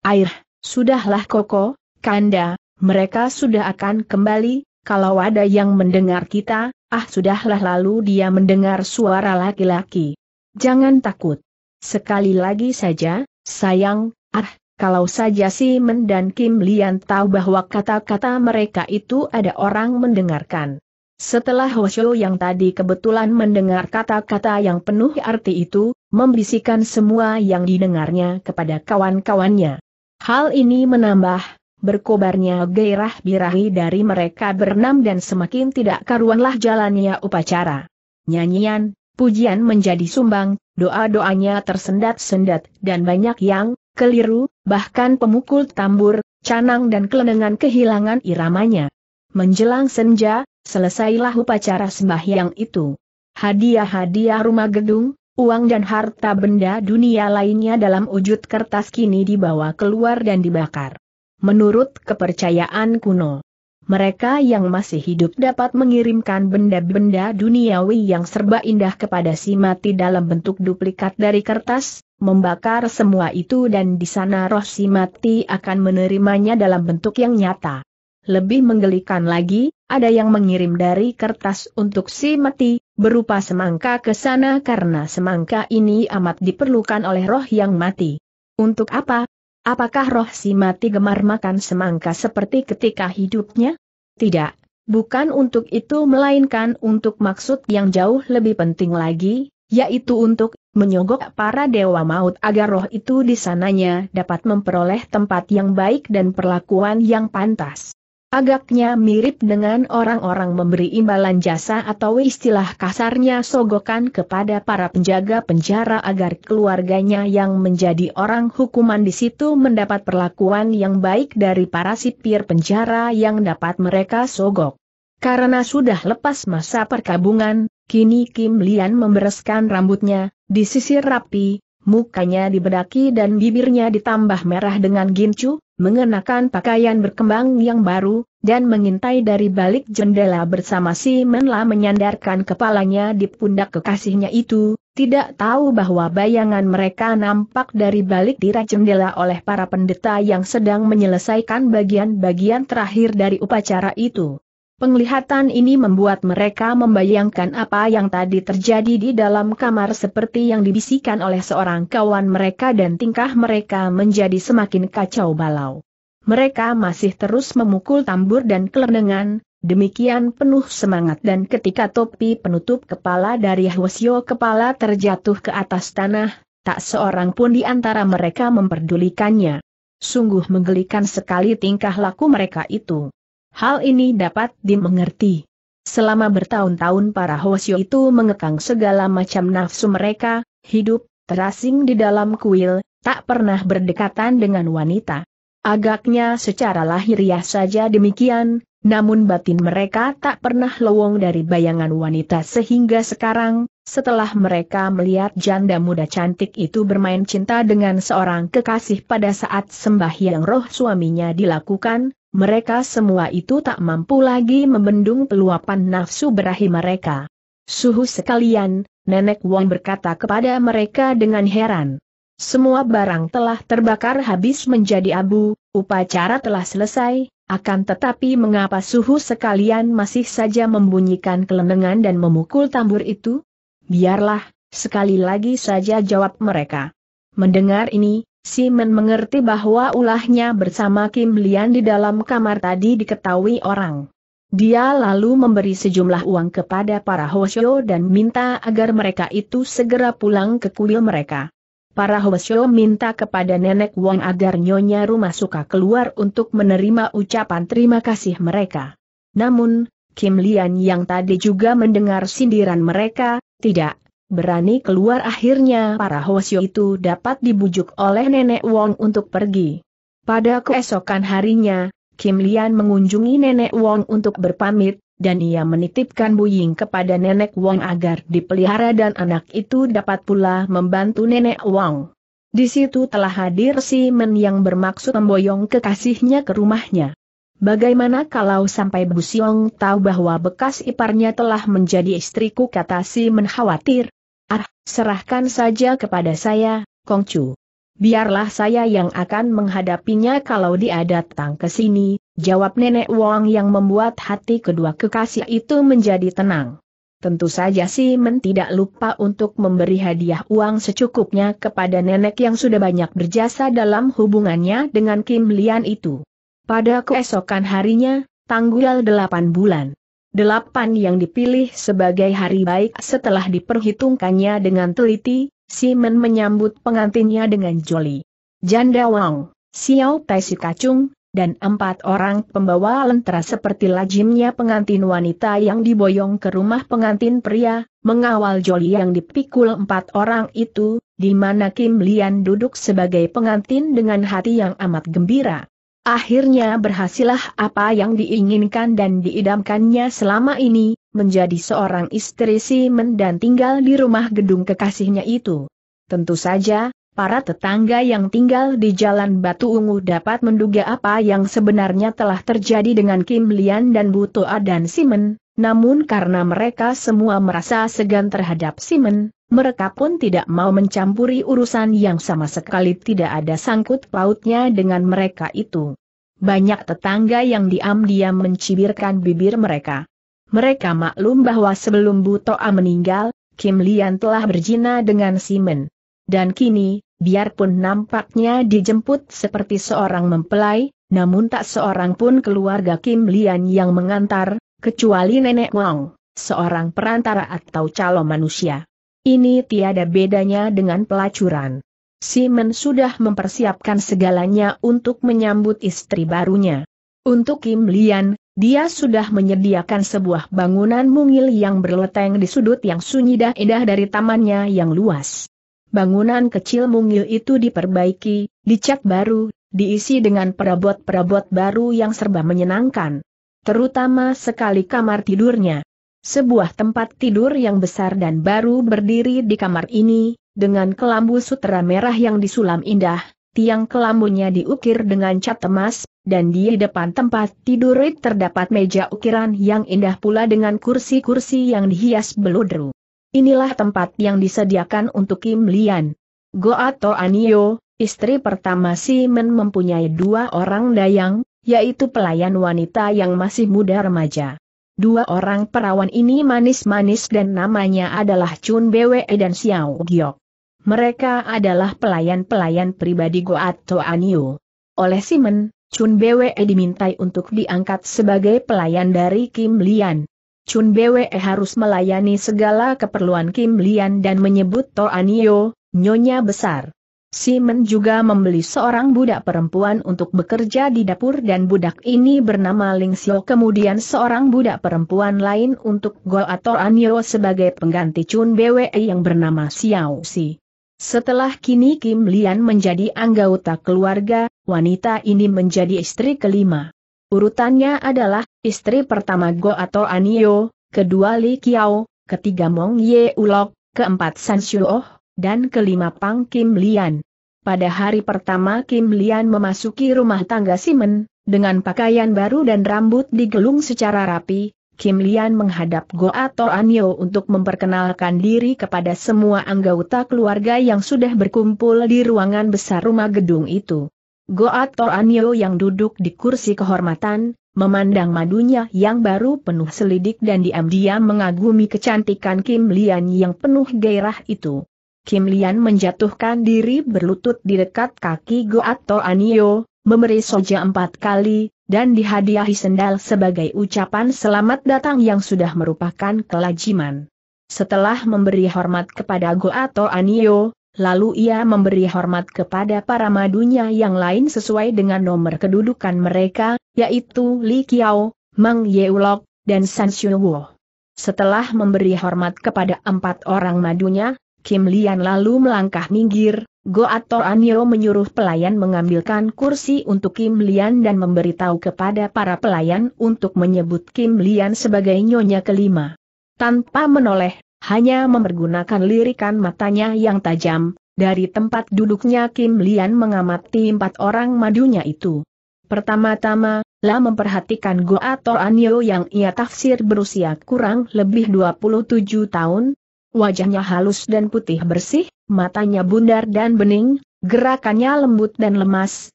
Air, sudahlah Koko, Kanda, mereka sudah akan kembali, kalau ada yang mendengar kita, Ah sudahlah lalu dia mendengar suara laki-laki. Jangan takut. Sekali lagi saja, sayang, ah, kalau saja si Men dan Kim Lian tahu bahwa kata-kata mereka itu ada orang mendengarkan. Setelah Hosho yang tadi kebetulan mendengar kata-kata yang penuh arti itu, membisikkan semua yang didengarnya kepada kawan-kawannya. Hal ini menambah berkobarnya gairah birahi dari mereka berenam dan semakin tidak karuanlah jalannya upacara. Nyanyian, pujian menjadi sumbang, doa-doanya tersendat-sendat, dan banyak yang keliru, bahkan pemukul tambur, canang dan kelenengan kehilangan iramanya. Menjelang senja, selesailah upacara sembahyang itu. Hadiah-hadiah rumah gedung, uang dan harta benda dunia lainnya dalam wujud kertas kini dibawa keluar dan dibakar. Menurut kepercayaan kuno, mereka yang masih hidup dapat mengirimkan benda-benda duniawi yang serba indah kepada si mati dalam bentuk duplikat dari kertas, membakar semua itu dan di sana roh si mati akan menerimanya dalam bentuk yang nyata. Lebih menggelikan lagi, ada yang mengirim dari kertas untuk si mati, berupa semangka ke sana karena semangka ini amat diperlukan oleh roh yang mati. Untuk apa? Apakah roh si mati gemar makan semangka seperti ketika hidupnya? Tidak, bukan untuk itu melainkan untuk maksud yang jauh lebih penting lagi, yaitu untuk menyogok para dewa maut agar roh itu di sananya dapat memperoleh tempat yang baik dan perlakuan yang pantas. Agaknya mirip dengan orang-orang memberi imbalan jasa atau istilah kasarnya sogokan kepada para penjaga penjara agar keluarganya yang menjadi orang hukuman di situ mendapat perlakuan yang baik dari para sipir penjara yang dapat mereka sogok. Karena sudah lepas masa perkabungan, Kini Kim Lian membereskan rambutnya, disisir rapi, mukanya dibedaki dan bibirnya ditambah merah dengan gincu, mengenakan pakaian berkembang yang baru, dan mengintai dari balik jendela bersama si Menla menyandarkan kepalanya di pundak kekasihnya itu, tidak tahu bahwa bayangan mereka nampak dari balik tirai jendela oleh para pendeta yang sedang menyelesaikan bagian-bagian terakhir dari upacara itu. Penglihatan ini membuat mereka membayangkan apa yang tadi terjadi di dalam kamar seperti yang dibisikkan oleh seorang kawan mereka dan tingkah mereka menjadi semakin kacau balau. Mereka masih terus memukul tambur dan kelendengan, demikian penuh semangat dan ketika topi penutup kepala dari Hwasyo kepala terjatuh ke atas tanah, tak seorang pun di antara mereka memperdulikannya. Sungguh menggelikan sekali tingkah laku mereka itu. Hal ini dapat dimengerti. Selama bertahun-tahun para Hosyo itu mengekang segala macam nafsu mereka, hidup, terasing di dalam kuil, tak pernah berdekatan dengan wanita. Agaknya secara lahiriah saja demikian, namun batin mereka tak pernah lowong dari bayangan wanita sehingga sekarang, setelah mereka melihat janda muda cantik itu bermain cinta dengan seorang kekasih pada saat sembahyang roh suaminya dilakukan, mereka semua itu tak mampu lagi membendung peluapan nafsu berahi mereka. Suhu sekalian, Nenek Wong berkata kepada mereka dengan heran. Semua barang telah terbakar habis menjadi abu, upacara telah selesai, akan tetapi mengapa suhu sekalian masih saja membunyikan kelenengan dan memukul tambur itu? Biarlah, sekali lagi saja jawab mereka. Mendengar ini, Simon mengerti bahwa ulahnya bersama Kim Lian di dalam kamar tadi diketahui orang. Dia lalu memberi sejumlah uang kepada para Hosyo dan minta agar mereka itu segera pulang ke kuil mereka. Para Hosyo minta kepada Nenek Wong agar Nyonya Rumah Suka keluar untuk menerima ucapan terima kasih mereka. Namun, Kim Lian yang tadi juga mendengar sindiran mereka, tidak, berani keluar akhirnya para Hosyo itu dapat dibujuk oleh Nenek Wong untuk pergi. Pada keesokan harinya, Kim Lian mengunjungi Nenek Wong untuk berpamit, dan ia menitipkan Buying kepada Nenek Wong agar dipelihara dan anak itu dapat pula membantu Nenek Wong. Di situ telah hadir si Men yang bermaksud memboyong kekasihnya ke rumahnya. Bagaimana kalau sampai Bu Siong tahu bahwa bekas iparnya telah menjadi istriku kata si Men khawatir. Ah, serahkan saja kepada saya, Kongcu. Biarlah saya yang akan menghadapinya kalau dia datang ke sini, jawab Nenek Wong yang membuat hati kedua kekasih itu menjadi tenang. Tentu saja si Men tidak lupa untuk memberi hadiah uang secukupnya kepada nenek yang sudah banyak berjasa dalam hubungannya dengan Kim Lian itu. Pada keesokan harinya, tanggal delapan bulan delapan yang dipilih sebagai hari baik setelah diperhitungkannya dengan teliti, Simon menyambut pengantinnya dengan joli. Janda Wang, Xiao Tai Si Kacung, dan empat orang pembawa lentera seperti lajimnya pengantin wanita yang diboyong ke rumah pengantin pria, mengawal joli yang dipikul empat orang itu, di mana Kim Lian duduk sebagai pengantin dengan hati yang amat gembira. Akhirnya berhasillah apa yang diinginkan dan diidamkannya selama ini, menjadi seorang istri Simon dan tinggal di rumah gedung kekasihnya itu. Tentu saja, para tetangga yang tinggal di Jalan Batu Ungu dapat menduga apa yang sebenarnya telah terjadi dengan Kim Lian dan Butoa dan Simon, namun karena mereka semua merasa segan terhadap Simon, mereka pun tidak mau mencampuri urusan yang sama sekali tidak ada sangkut pautnya dengan mereka itu. Banyak tetangga yang diam-diam mencibirkan bibir mereka. Mereka maklum bahwa sebelum Bu Toa meninggal, Kim Lian telah berzina dengan Simon. Dan kini, biarpun nampaknya dijemput seperti seorang mempelai, namun tak seorang pun keluarga Kim Lian yang mengantar, kecuali Nenek Wang, seorang perantara atau calon manusia. Ini tiada bedanya dengan pelacuran. Simon sudah mempersiapkan segalanya untuk menyambut istri barunya. Untuk Kim Lian, dia sudah menyediakan sebuah bangunan mungil yang berleteng di sudut yang sunyi dan indah dari tamannya yang luas. Bangunan kecil mungil itu diperbaiki, dicat baru, diisi dengan perabot-perabot baru yang serba menyenangkan. Terutama sekali kamar tidurnya. Sebuah tempat tidur yang besar dan baru berdiri di kamar ini, dengan kelambu sutera merah yang disulam indah, tiang kelambunya diukir dengan cat emas, dan di depan tempat tidur terdapat meja ukiran yang indah pula dengan kursi-kursi yang dihias beludru. Inilah tempat yang disediakan untuk Kim Lian. Go atau Anio, istri pertama Simon mempunyai dua orang dayang, yaitu pelayan wanita yang masih muda remaja. Dua orang perawan ini manis-manis dan namanya adalah Chun Bwe dan Xiao Giok. Mereka adalah pelayan-pelayan pribadi Go atau Anio. Oleh Simon, Chun Bwe dimintai untuk diangkat sebagai pelayan dari Kim Lian. Chun Bwe harus melayani segala keperluan Kim Lian dan menyebut To Anio, nyonya besar. Simon juga membeli seorang budak perempuan untuk bekerja di dapur dan budak ini bernama Ling Xiao kemudian seorang budak perempuan lain untuk Go atau Anio sebagai pengganti Chun Bwe yang bernama Xiao Si. Setelah kini Kim Lian menjadi anggota keluarga, wanita ini menjadi istri kelima. Urutannya adalah, istri pertama Go atau Anio, kedua Li Kiao, ketiga Mong Ye Ulok, keempat San Shuo, dan kelima Pang Kim Lian. Pada hari pertama Kim Lian memasuki rumah tangga Simen, dengan pakaian baru dan rambut digelung secara rapi, Kim Lian menghadap Go atau Anyo untuk memperkenalkan diri kepada semua anggota keluarga yang sudah berkumpul di ruangan besar rumah gedung itu. Go atau Anyo yang duduk di kursi kehormatan, memandang madunya yang baru penuh selidik dan diam-diam mengagumi kecantikan Kim Lian yang penuh gairah itu. Kim Lian menjatuhkan diri berlutut di dekat kaki Go atau Anyo, memberi soja empat kali, dan dihadiahi sendal sebagai ucapan selamat datang yang sudah merupakan kelajiman. Setelah memberi hormat kepada Go atau Anio, lalu ia memberi hormat kepada para madunya yang lain sesuai dengan nomor kedudukan mereka, yaitu Li Kiao, Mang Yeulok, dan San Wo. Setelah memberi hormat kepada empat orang madunya, Kim Lian lalu melangkah minggir, Go atau Anio menyuruh pelayan mengambilkan kursi untuk Kim Lian dan memberitahu kepada para pelayan untuk menyebut Kim Lian sebagai nyonya kelima. Tanpa menoleh, hanya mempergunakan lirikan matanya yang tajam, dari tempat duduknya Kim Lian mengamati empat orang madunya itu. Pertama-tama, lah memperhatikan Go atau Anio yang ia tafsir berusia kurang lebih 27 tahun, wajahnya halus dan putih bersih, matanya bundar dan bening, gerakannya lembut dan lemas,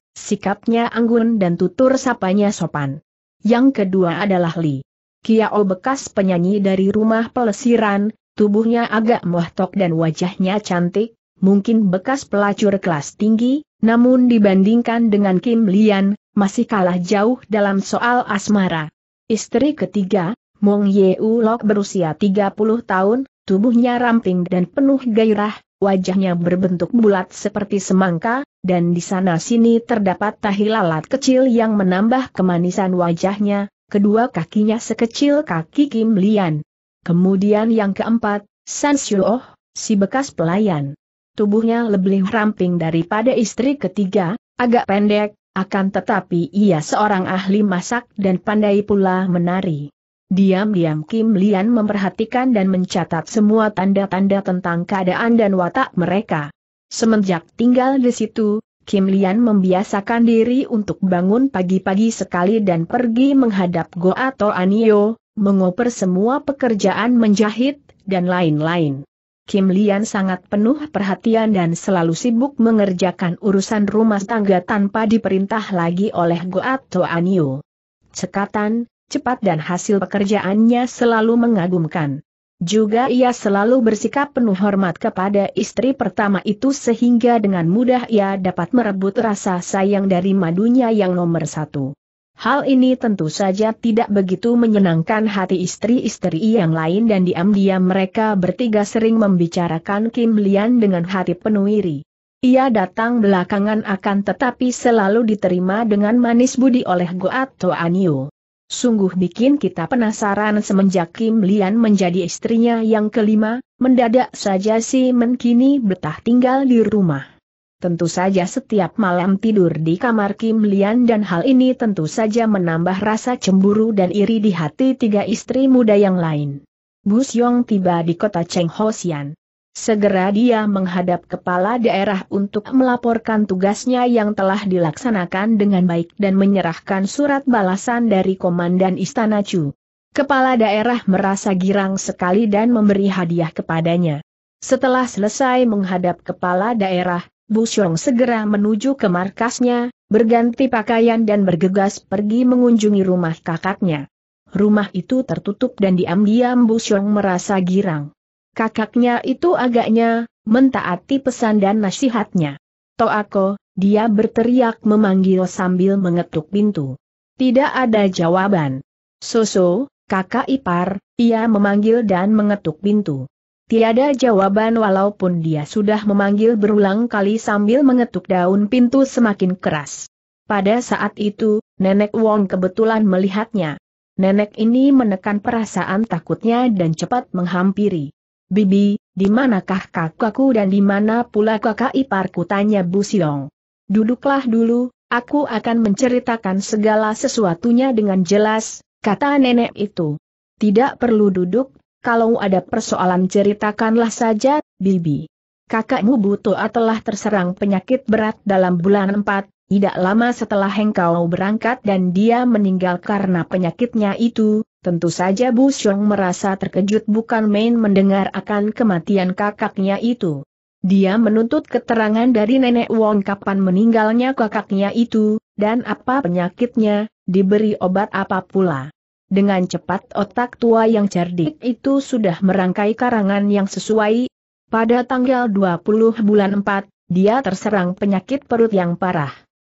sikapnya anggun dan tutur sapanya sopan. Yang kedua adalah Li. Kiao bekas penyanyi dari rumah pelesiran, tubuhnya agak mohtok dan wajahnya cantik, mungkin bekas pelacur kelas tinggi, namun dibandingkan dengan Kim Lian, masih kalah jauh dalam soal asmara. Istri ketiga, Mong Yeu Lok berusia 30 tahun, tubuhnya ramping dan penuh gairah, wajahnya berbentuk bulat seperti semangka, dan di sana-sini terdapat tahi lalat kecil yang menambah kemanisan wajahnya, kedua kakinya sekecil kaki Kim Lian. Kemudian yang keempat, San Shuo, si bekas pelayan. Tubuhnya lebih ramping daripada istri ketiga, agak pendek, akan tetapi ia seorang ahli masak dan pandai pula menari. Diam-diam Kim Lian memperhatikan dan mencatat semua tanda-tanda tentang keadaan dan watak mereka. Semenjak tinggal di situ, Kim Lian membiasakan diri untuk bangun pagi-pagi sekali dan pergi menghadap Go atau Anio, mengoper semua pekerjaan menjahit, dan lain-lain. Kim Lian sangat penuh perhatian dan selalu sibuk mengerjakan urusan rumah tangga tanpa diperintah lagi oleh Go atau Anio. Cekatan, cepat dan hasil pekerjaannya selalu mengagumkan. Juga ia selalu bersikap penuh hormat kepada istri pertama itu sehingga dengan mudah ia dapat merebut rasa sayang dari madunya yang nomor satu. Hal ini tentu saja tidak begitu menyenangkan hati istri-istri yang lain dan diam-diam mereka bertiga sering membicarakan Kim Lian dengan hati penuh iri. Ia datang belakangan akan tetapi selalu diterima dengan manis budi oleh Goat Anio. Sungguh bikin kita penasaran semenjak Kim Lian menjadi istrinya yang kelima, mendadak saja si Men kini betah tinggal di rumah. Tentu saja setiap malam tidur di kamar Kim Lian dan hal ini tentu saja menambah rasa cemburu dan iri di hati tiga istri muda yang lain. Bu Xiong tiba di kota Cheng Hosian. Segera dia menghadap kepala daerah untuk melaporkan tugasnya yang telah dilaksanakan dengan baik dan menyerahkan surat balasan dari Komandan Istana Chu. Kepala daerah merasa girang sekali dan memberi hadiah kepadanya. Setelah selesai menghadap kepala daerah, Bu Xiong segera menuju ke markasnya, berganti pakaian dan bergegas pergi mengunjungi rumah kakaknya. Rumah itu tertutup dan diam-diam Bu Xiong merasa girang. Kakaknya itu agaknya, mentaati pesan dan nasihatnya. Toako, dia berteriak memanggil sambil mengetuk pintu. Tidak ada jawaban. Soso, kakak ipar, ia memanggil dan mengetuk pintu. Tiada jawaban walaupun dia sudah memanggil berulang kali sambil mengetuk daun pintu semakin keras. Pada saat itu, Nenek Wong kebetulan melihatnya. Nenek ini menekan perasaan takutnya dan cepat menghampiri. Bibi, di manakah kakakku dan di mana pula kakak iparku tanya Bu Siong. Duduklah dulu, aku akan menceritakan segala sesuatunya dengan jelas, kata nenek itu. Tidak perlu duduk, kalau ada persoalan ceritakanlah saja, Bibi. Kakakmu Butoa telah terserang penyakit berat dalam bulan 4, tidak lama setelah engkau berangkat dan dia meninggal karena penyakitnya itu, tentu saja Bu Xiong merasa terkejut bukan main mendengar akan kematian kakaknya itu. Dia menuntut keterangan dari nenek Wong kapan meninggalnya kakaknya itu, dan apa penyakitnya, diberi obat apa pula. Dengan cepat otak tua yang cerdik itu sudah merangkai karangan yang sesuai. Pada tanggal 20 bulan 4, dia terserang penyakit perut yang parah.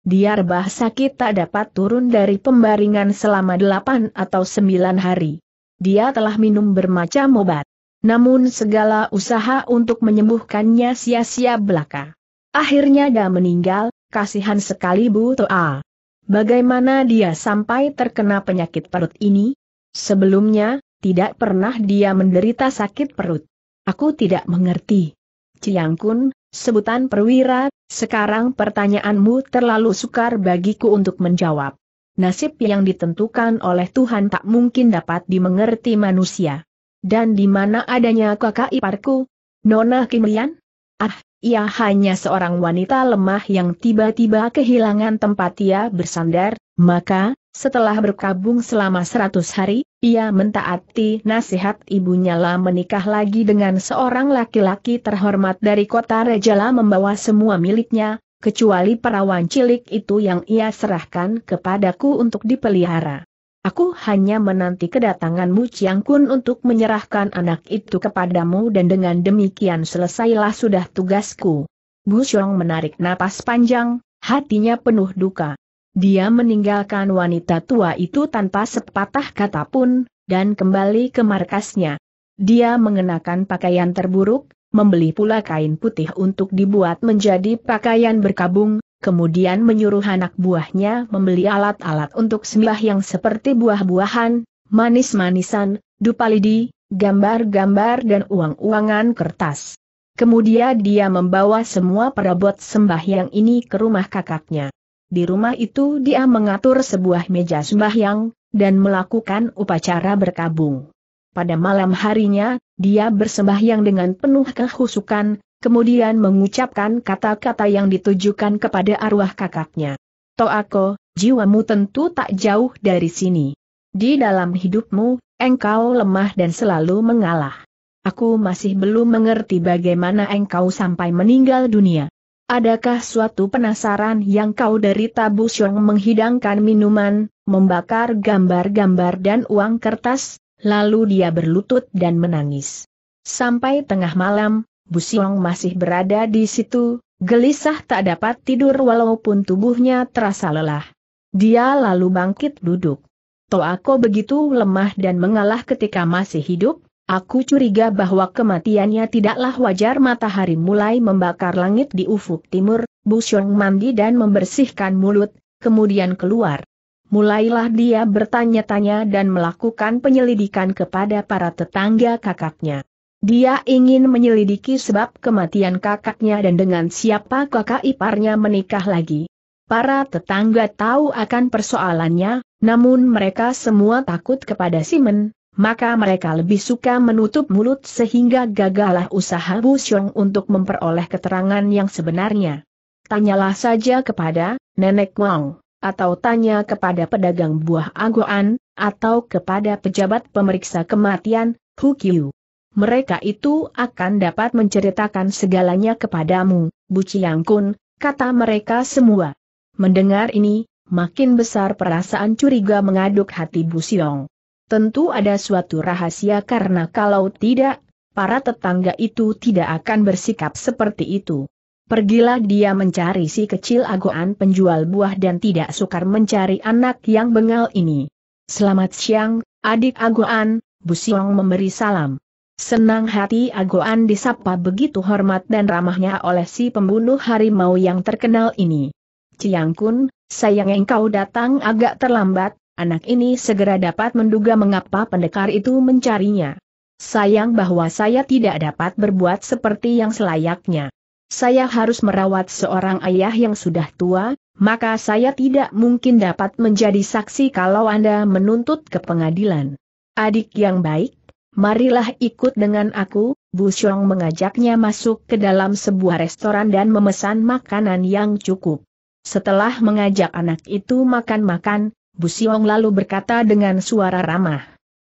Dia rebah sakit tak dapat turun dari pembaringan selama delapan atau sembilan hari. Dia telah minum bermacam obat. Namun segala usaha untuk menyembuhkannya sia-sia belaka. Akhirnya dia meninggal, kasihan sekali Bu Toa. Bagaimana dia sampai terkena penyakit perut ini? Sebelumnya, tidak pernah dia menderita sakit perut. Aku tidak mengerti. Ciang Kun, sebutan perwira, sekarang pertanyaanmu terlalu sukar bagiku untuk menjawab. Nasib yang ditentukan oleh Tuhan tak mungkin dapat dimengerti manusia. Dan di mana adanya kakak iparku? Nona Kim Lian? Ah, ia hanya seorang wanita lemah yang tiba-tiba kehilangan tempat ia bersandar, maka, setelah berkabung selama seratus hari, ia mentaati nasihat ibunya lah menikah lagi dengan seorang laki-laki terhormat dari kota Rejala membawa semua miliknya, kecuali perawan cilik itu yang ia serahkan kepadaku untuk dipelihara. Aku hanya menanti kedatanganmu Chiang Kun untuk menyerahkan anak itu kepadamu dan dengan demikian selesailah sudah tugasku. Bu Xiong menarik napas panjang, hatinya penuh duka. Dia meninggalkan wanita tua itu tanpa sepatah kata pun, dan kembali ke markasnya. Dia mengenakan pakaian terburuk, membeli pula kain putih untuk dibuat menjadi pakaian berkabung, kemudian menyuruh anak buahnya membeli alat-alat untuk sembahyang seperti buah-buahan, manis-manisan, dupa lidi, gambar-gambar dan uang-uangan kertas. Kemudian dia membawa semua perabot sembahyang ini ke rumah kakaknya. Di rumah itu dia mengatur sebuah meja sembahyang, dan melakukan upacara berkabung. Pada malam harinya, dia bersembahyang dengan penuh kehusukan, kemudian mengucapkan kata-kata yang ditujukan kepada arwah kakaknya. Toako, jiwamu tentu tak jauh dari sini. Di dalam hidupmu, engkau lemah dan selalu mengalah. Aku masih belum mengerti bagaimana engkau sampai meninggal dunia. Adakah suatu penasaran yang kau derita Bu Xiong menghidangkan minuman, membakar gambar-gambar dan uang kertas, lalu dia berlutut dan menangis. Sampai tengah malam, Bu Xiong masih berada di situ, gelisah tak dapat tidur walaupun tubuhnya terasa lelah. Dia lalu bangkit duduk. Toako begitu lemah dan mengalah ketika masih hidup, Aku curiga bahwa kematiannya tidaklah wajar matahari mulai membakar langit di ufuk timur, Busyong mandi dan membersihkan mulut, kemudian keluar. Mulailah dia bertanya-tanya dan melakukan penyelidikan kepada para tetangga kakaknya. Dia ingin menyelidiki sebab kematian kakaknya dan dengan siapa kakak iparnya menikah lagi. Para tetangga tahu akan persoalannya, namun mereka semua takut kepada Simon, maka mereka lebih suka menutup mulut sehingga gagallah usaha Bu Xiong untuk memperoleh keterangan yang sebenarnya. Tanyalah saja kepada Nenek Wang, atau tanya kepada pedagang buah agoan, atau kepada pejabat pemeriksa kematian, Hu Kiu. Mereka itu akan dapat menceritakan segalanya kepadamu, Bu Chiang Kun, kata mereka semua. Mendengar ini, makin besar perasaan curiga mengaduk hati Bu Xiong. Tentu ada suatu rahasia karena kalau tidak, para tetangga itu tidak akan bersikap seperti itu. Pergilah dia mencari si kecil agoan penjual buah dan tidak sukar mencari anak yang bengal ini. Selamat siang, adik agoan, Bu Siong memberi salam. Senang hati agoan disapa begitu hormat dan ramahnya oleh si pembunuh harimau yang terkenal ini. Ciang Kun, sayang engkau datang agak terlambat, anak ini segera dapat menduga mengapa pendekar itu mencarinya. Sayang bahwa saya tidak dapat berbuat seperti yang selayaknya. Saya harus merawat seorang ayah yang sudah tua, maka saya tidak mungkin dapat menjadi saksi kalau Anda menuntut ke pengadilan. Adik yang baik, marilah ikut dengan aku, Bu Xiong mengajaknya masuk ke dalam sebuah restoran dan memesan makanan yang cukup. Setelah mengajak anak itu makan-makan, Bu Siong lalu berkata dengan suara ramah.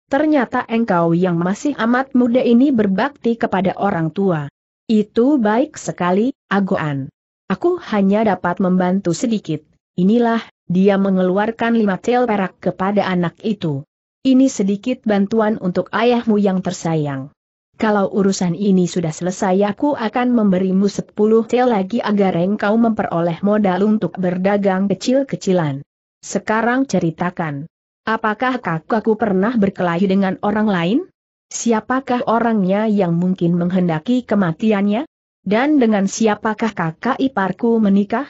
Ternyata engkau yang masih amat muda ini berbakti kepada orang tua. Itu baik sekali, Agoan. Aku hanya dapat membantu sedikit. Inilah, dia mengeluarkan lima tel perak kepada anak itu. Ini sedikit bantuan untuk ayahmu yang tersayang. Kalau urusan ini sudah selesai aku akan memberimu sepuluh tel lagi agar engkau memperoleh modal untuk berdagang kecil-kecilan. Sekarang ceritakan. Apakah kakakku pernah berkelahi dengan orang lain? Siapakah orangnya yang mungkin menghendaki kematiannya? Dan dengan siapakah kakak iparku menikah?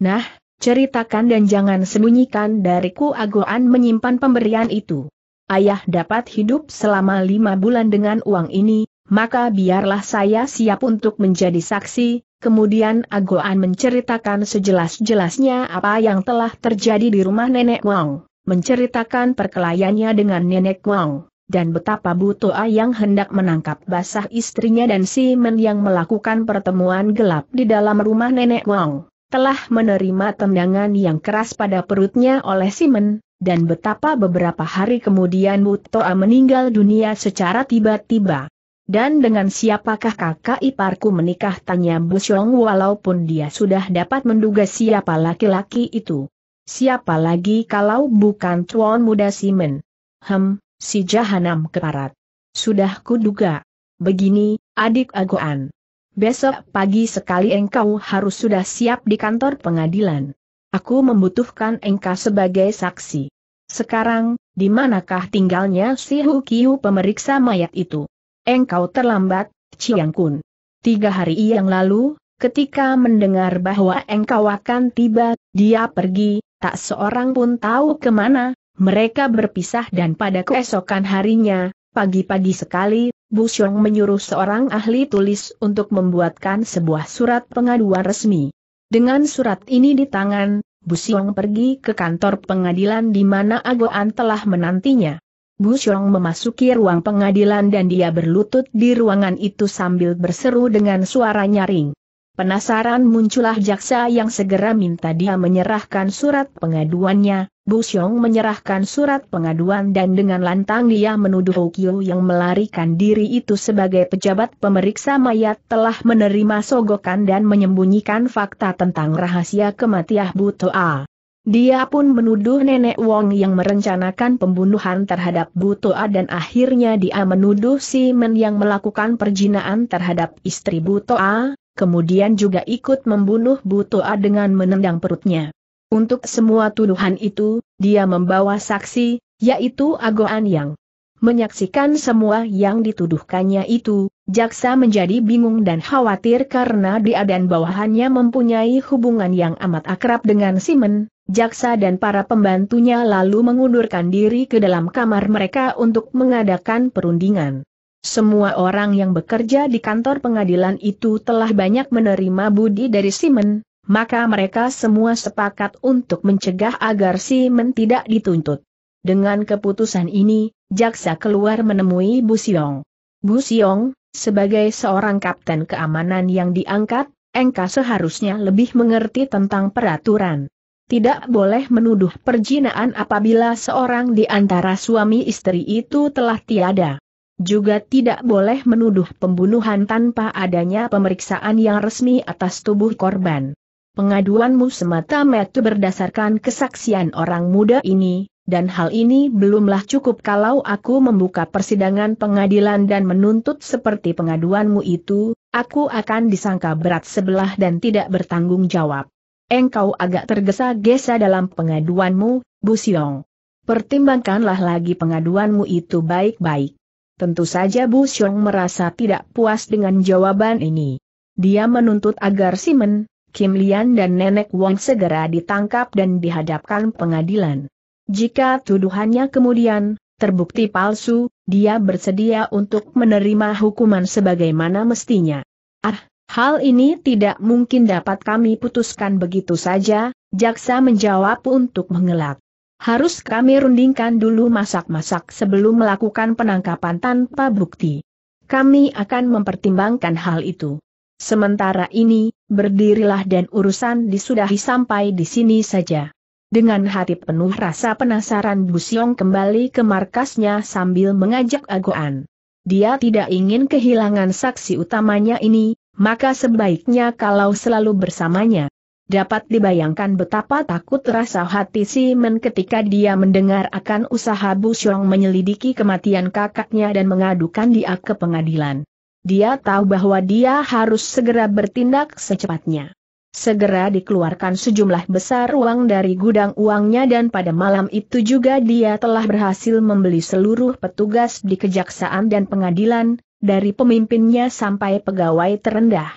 Nah, ceritakan dan jangan sembunyikan dariku agoan menyimpan pemberian itu. Ayah dapat hidup selama lima bulan dengan uang ini, maka biarlah saya siap untuk menjadi saksi, Kemudian Agoan menceritakan sejelas-jelasnya apa yang telah terjadi di rumah Nenek Wang, menceritakan perkelahiannya dengan Nenek Wang, dan betapa Butoa yang hendak menangkap basah istrinya dan si Men yang melakukan pertemuan gelap di dalam rumah Nenek Wang, telah menerima tendangan yang keras pada perutnya oleh si Men, dan betapa beberapa hari kemudian Butoa meninggal dunia secara tiba-tiba. Dan dengan siapakah kakak iparku menikah tanya Bu Xiong walaupun dia sudah dapat menduga siapa laki-laki itu. Siapa lagi kalau bukan tuan muda Simen? Hem, si jahanam keparat. Sudah kuduga. Begini, adik Agoan. Besok pagi sekali engkau harus sudah siap di kantor pengadilan. Aku membutuhkan engkau sebagai saksi. Sekarang, di manakah tinggalnya si Hukiu pemeriksa mayat itu? Engkau terlambat, Chiang Kun. Tiga hari yang lalu, ketika mendengar bahwa engkau akan tiba, dia pergi, tak seorang pun tahu ke mana, mereka berpisah dan pada keesokan harinya, pagi-pagi sekali, Bu Xiong menyuruh seorang ahli tulis untuk membuatkan sebuah surat pengaduan resmi. Dengan surat ini di tangan, Bu Xiong pergi ke kantor pengadilan di mana Agoan telah menantinya. Bu Xiong memasuki ruang pengadilan dan dia berlutut di ruangan itu sambil berseru dengan suara nyaring. Penasaran muncullah jaksa yang segera minta dia menyerahkan surat pengaduannya, Bu Xiong menyerahkan surat pengaduan dan dengan lantang dia menuduh Okyo yang melarikan diri itu sebagai pejabat pemeriksa mayat telah menerima sogokan dan menyembunyikan fakta tentang rahasia kematian Bu Toa. Dia pun menuduh Nenek Wong yang merencanakan pembunuhan terhadap Butoa dan akhirnya dia menuduh si Men yang melakukan perjinaan terhadap istri Butoa, kemudian juga ikut membunuh Butoa dengan menendang perutnya. Untuk semua tuduhan itu, dia membawa saksi, yaitu Agoan yang menyaksikan semua yang dituduhkannya itu, jaksa menjadi bingung dan khawatir karena dia dan bawahannya mempunyai hubungan yang amat akrab dengan Simen, jaksa dan para pembantunya lalu mengundurkan diri ke dalam kamar mereka untuk mengadakan perundingan. Semua orang yang bekerja di kantor pengadilan itu telah banyak menerima budi dari Simon, maka mereka semua sepakat untuk mencegah agar Simon tidak dituntut. Dengan keputusan ini, jaksa keluar menemui Bu Siong. Bu Siong, sebagai seorang kapten keamanan yang diangkat, engkau seharusnya lebih mengerti tentang peraturan. Tidak boleh menuduh perjinaan apabila seorang di antara suami istri itu telah tiada. Juga tidak boleh menuduh pembunuhan tanpa adanya pemeriksaan yang resmi atas tubuh korban. Pengaduanmu semata-mata berdasarkan kesaksian orang muda ini, dan hal ini belumlah cukup kalau aku membuka persidangan pengadilan dan menuntut seperti pengaduanmu itu, aku akan disangka berat sebelah dan tidak bertanggung jawab. Engkau agak tergesa-gesa dalam pengaduanmu, Bu Siong. Pertimbangkanlah lagi pengaduanmu itu baik-baik. Tentu saja Bu Siong merasa tidak puas dengan jawaban ini. Dia menuntut agar Simon, Kim Lian dan Nenek Wong segera ditangkap dan dihadapkan pengadilan. Jika tuduhannya kemudian terbukti palsu, dia bersedia untuk menerima hukuman sebagaimana mestinya. Ah, hal ini tidak mungkin dapat kami putuskan begitu saja, jaksa menjawab untuk mengelak. Harus kami rundingkan dulu masak-masak sebelum melakukan penangkapan tanpa bukti. Kami akan mempertimbangkan hal itu. Sementara ini, berdirilah dan urusan disudahi sampai di sini saja. Dengan hati penuh rasa penasaran Busyong kembali ke markasnya sambil mengajak Agoan. Dia tidak ingin kehilangan saksi utamanya ini, maka sebaiknya kalau selalu bersamanya. Dapat dibayangkan betapa takut rasa hati Simon ketika dia mendengar akan usaha Busyong menyelidiki kematian kakaknya dan mengadukan dia ke pengadilan. Dia tahu bahwa dia harus segera bertindak secepatnya segera dikeluarkan sejumlah besar uang dari gudang uangnya dan pada malam itu juga dia telah berhasil membeli seluruh petugas di kejaksaan dan pengadilan, dari pemimpinnya sampai pegawai terendah.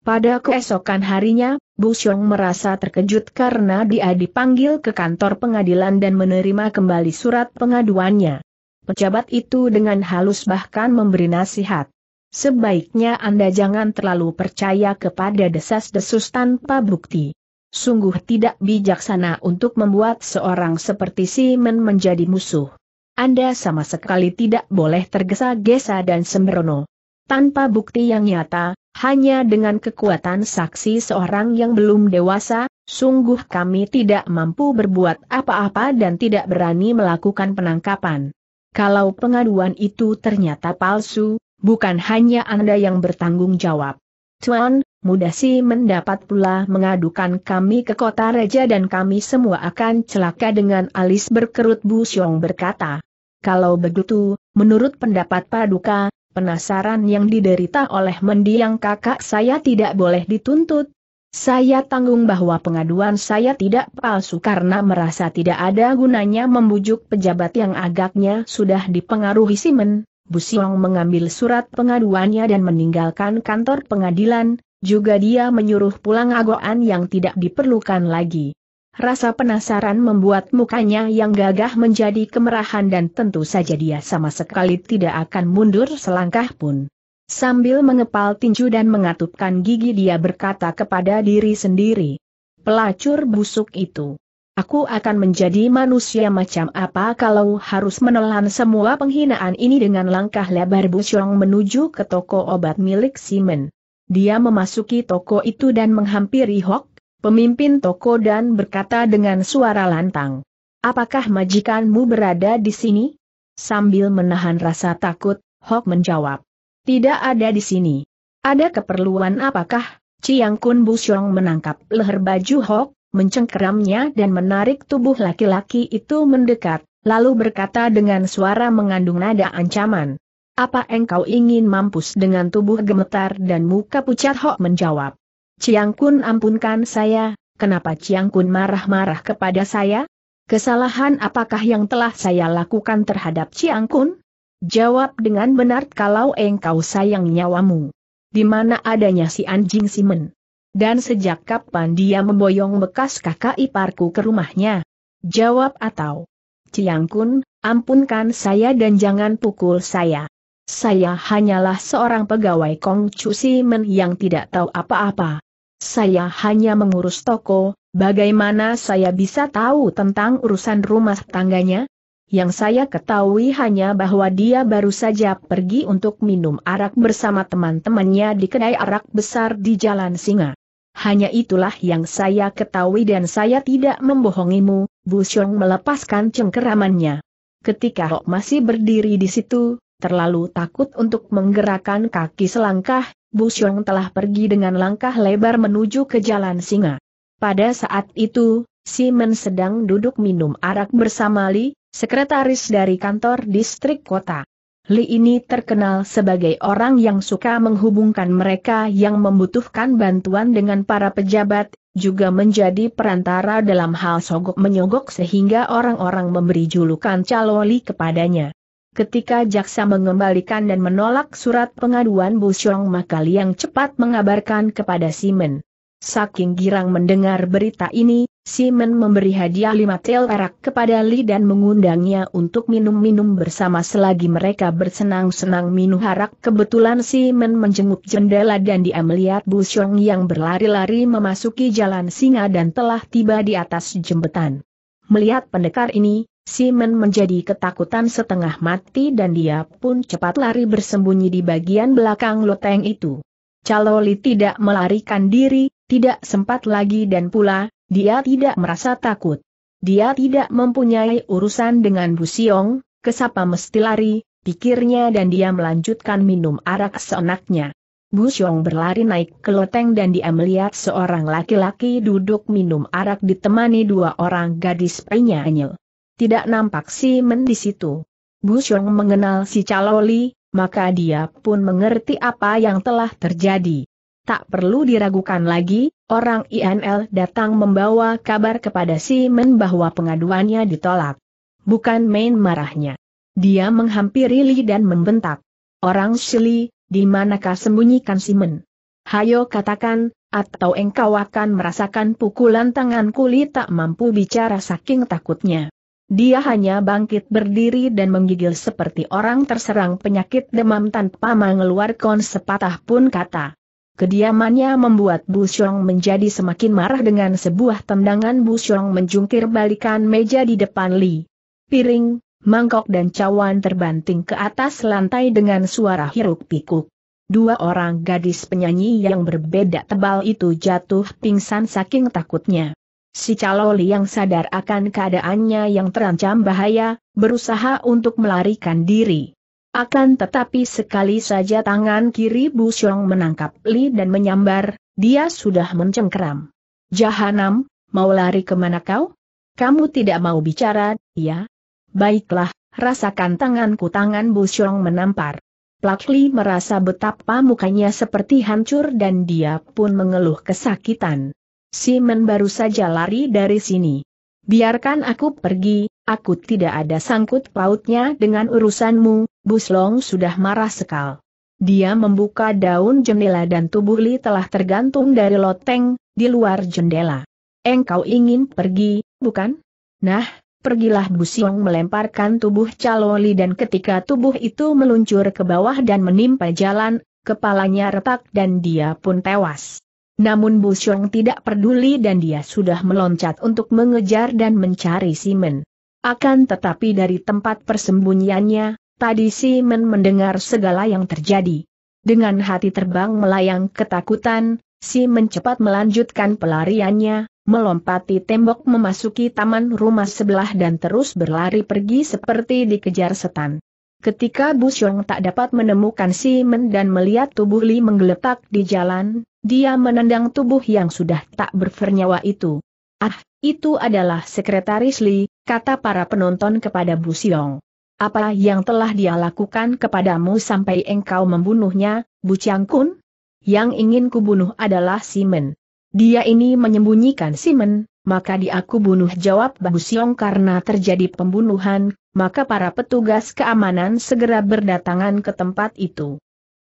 Pada keesokan harinya, Bu Xiong merasa terkejut karena dia dipanggil ke kantor pengadilan dan menerima kembali surat pengaduannya. Pejabat itu dengan halus bahkan memberi nasihat. Sebaiknya Anda jangan terlalu percaya kepada desas-desus tanpa bukti. Sungguh tidak bijaksana untuk membuat seorang seperti Simon menjadi musuh. Anda sama sekali tidak boleh tergesa-gesa dan sembrono. Tanpa bukti yang nyata, hanya dengan kekuatan saksi seorang yang belum dewasa, sungguh kami tidak mampu berbuat apa-apa dan tidak berani melakukan penangkapan. Kalau pengaduan itu ternyata palsu, bukan hanya Anda yang bertanggung jawab. Tuan, mudah sih mendapat pula mengadukan kami ke kota raja dan kami semua akan celaka dengan alis berkerut Bu Xiong berkata. Kalau begitu, menurut pendapat Paduka, penasaran yang diderita oleh mendiang kakak saya tidak boleh dituntut. Saya tanggung bahwa pengaduan saya tidak palsu karena merasa tidak ada gunanya membujuk pejabat yang agaknya sudah dipengaruhi Simen. Busiong mengambil surat pengaduannya dan meninggalkan kantor pengadilan, juga dia menyuruh pulang agoan yang tidak diperlukan lagi. Rasa penasaran membuat mukanya yang gagah menjadi kemerahan dan tentu saja dia sama sekali tidak akan mundur selangkah pun. Sambil mengepal tinju dan mengatupkan gigi dia berkata kepada diri sendiri. Pelacur busuk itu. Aku akan menjadi manusia macam apa kalau harus menelan semua penghinaan ini dengan langkah lebar Busyong menuju ke toko obat milik Simon. Dia memasuki toko itu dan menghampiri Hok, pemimpin toko dan berkata dengan suara lantang. Apakah majikanmu berada di sini? Sambil menahan rasa takut, Hok menjawab. Tidak ada di sini. Ada keperluan apakah? Ciang Kun Busyong menangkap leher baju Hok, mencengkeramnya dan menarik tubuh laki-laki itu mendekat, lalu berkata dengan suara mengandung nada ancaman. Apa engkau ingin mampus dengan tubuh gemetar dan muka pucat Hok menjawab. Ciang Kun ampunkan saya, kenapa Ciang Kun marah-marah kepada saya? Kesalahan apakah yang telah saya lakukan terhadap Ciang Kun? Jawab dengan benar kalau engkau sayang nyawamu. Di mana adanya si anjing Simen? Dan sejak kapan dia memboyong bekas kakak iparku ke rumahnya? Jawab atau. Ciang Kun, ampunkan saya dan jangan pukul saya. Saya hanyalah seorang pegawai Kong Chu Simen yang tidak tahu apa-apa. Saya hanya mengurus toko, bagaimana saya bisa tahu tentang urusan rumah tangganya? Yang saya ketahui hanya bahwa dia baru saja pergi untuk minum arak bersama teman-temannya di kedai arak besar di Jalan Singa. Hanya itulah yang saya ketahui dan saya tidak membohongimu, Bu Xiong melepaskan cengkeramannya. Ketika Hok masih berdiri di situ, terlalu takut untuk menggerakkan kaki selangkah, Bu Xiong telah pergi dengan langkah lebar menuju ke Jalan Singa. Pada saat itu, Simon sedang duduk minum arak bersama Li, sekretaris dari kantor distrik kota. Li ini terkenal sebagai orang yang suka menghubungkan mereka yang membutuhkan bantuan dengan para pejabat, juga menjadi perantara dalam hal sogok menyogok sehingga orang-orang memberi julukan caloli kepadanya. Ketika jaksa mengembalikan dan menolak surat pengaduan Bu Xiong maka Liang cepat mengabarkan kepada Simon. Saking girang mendengar berita ini, Simon memberi hadiah lima tel perak kepada Li dan mengundangnya untuk minum-minum bersama selagi mereka bersenang-senang minum harak. Kebetulan Simon menjenguk jendela dan dia melihat Bu Xiong yang berlari-lari memasuki jalan singa dan telah tiba di atas jembatan. Melihat pendekar ini, Simon menjadi ketakutan setengah mati dan dia pun cepat lari bersembunyi di bagian belakang loteng itu. Caloli tidak melarikan diri, tidak sempat lagi dan pula, dia tidak merasa takut. Dia tidak mempunyai urusan dengan Bu Siong, kesapa mesti lari, pikirnya dan dia melanjutkan minum arak seenaknya. Bu Siong berlari naik ke loteng dan dia melihat seorang laki-laki duduk minum arak ditemani dua orang gadis penyanyel. Tidak nampak si Men di situ. Bu Siong mengenal si Caloli, maka dia pun mengerti apa yang telah terjadi. Tak perlu diragukan lagi, orang INL datang membawa kabar kepada Simon bahwa pengaduannya ditolak. Bukan main marahnya. Dia menghampiri Li dan membentak. Orang Shili, di manakah sembunyikan Simon? Hayo katakan, atau engkau akan merasakan pukulan tangan kulit tak mampu bicara saking takutnya. Dia hanya bangkit berdiri dan menggigil seperti orang terserang penyakit demam tanpa mengeluarkan sepatah pun kata. Kediamannya membuat Bu Xiong menjadi semakin marah dengan sebuah tendangan Bu Xiong menjungkir balikan meja di depan Li. Piring, mangkok dan cawan terbanting ke atas lantai dengan suara hiruk pikuk. Dua orang gadis penyanyi yang berbeda tebal itu jatuh pingsan saking takutnya. Si Caloli yang sadar akan keadaannya yang terancam bahaya, berusaha untuk melarikan diri. Akan tetapi sekali saja tangan kiri Bu Xiong menangkap Li dan menyambar, dia sudah mencengkeram. Jahanam, mau lari ke mana kau? Kamu tidak mau bicara, ya? Baiklah, rasakan tanganku tangan Bu Xiong menampar. Plak Li merasa betapa mukanya seperti hancur dan dia pun mengeluh kesakitan. Simon baru saja lari dari sini. Biarkan aku pergi, aku tidak ada sangkut pautnya dengan urusanmu, Buslong sudah marah sekal. Dia membuka daun jendela dan tubuh Li telah tergantung dari loteng, di luar jendela. Engkau ingin pergi, bukan? Nah, pergilah Busyong melemparkan tubuh Caloli dan ketika tubuh itu meluncur ke bawah dan menimpa jalan, kepalanya retak dan dia pun tewas. Namun Bu Xiong tidak peduli dan dia sudah meloncat untuk mengejar dan mencari Simon. Akan tetapi dari tempat persembunyiannya, tadi Simon mendengar segala yang terjadi. Dengan hati terbang melayang ketakutan, Simon cepat melanjutkan pelariannya, melompati tembok memasuki taman rumah sebelah dan terus berlari pergi seperti dikejar setan. Ketika Bu Xiong tak dapat menemukan Simon dan melihat tubuh Li menggeletak di jalan, dia menendang tubuh yang sudah tak bernyawa itu. Ah, itu adalah sekretaris Li, kata para penonton kepada Bu Siong. Apa yang telah dia lakukan kepadamu sampai engkau membunuhnya, Bu Chiang Kun? Yang ingin kubunuh adalah Simon. Dia ini menyembunyikan Simon, maka dia aku bunuh jawab Bu Siong karena terjadi pembunuhan, maka para petugas keamanan segera berdatangan ke tempat itu.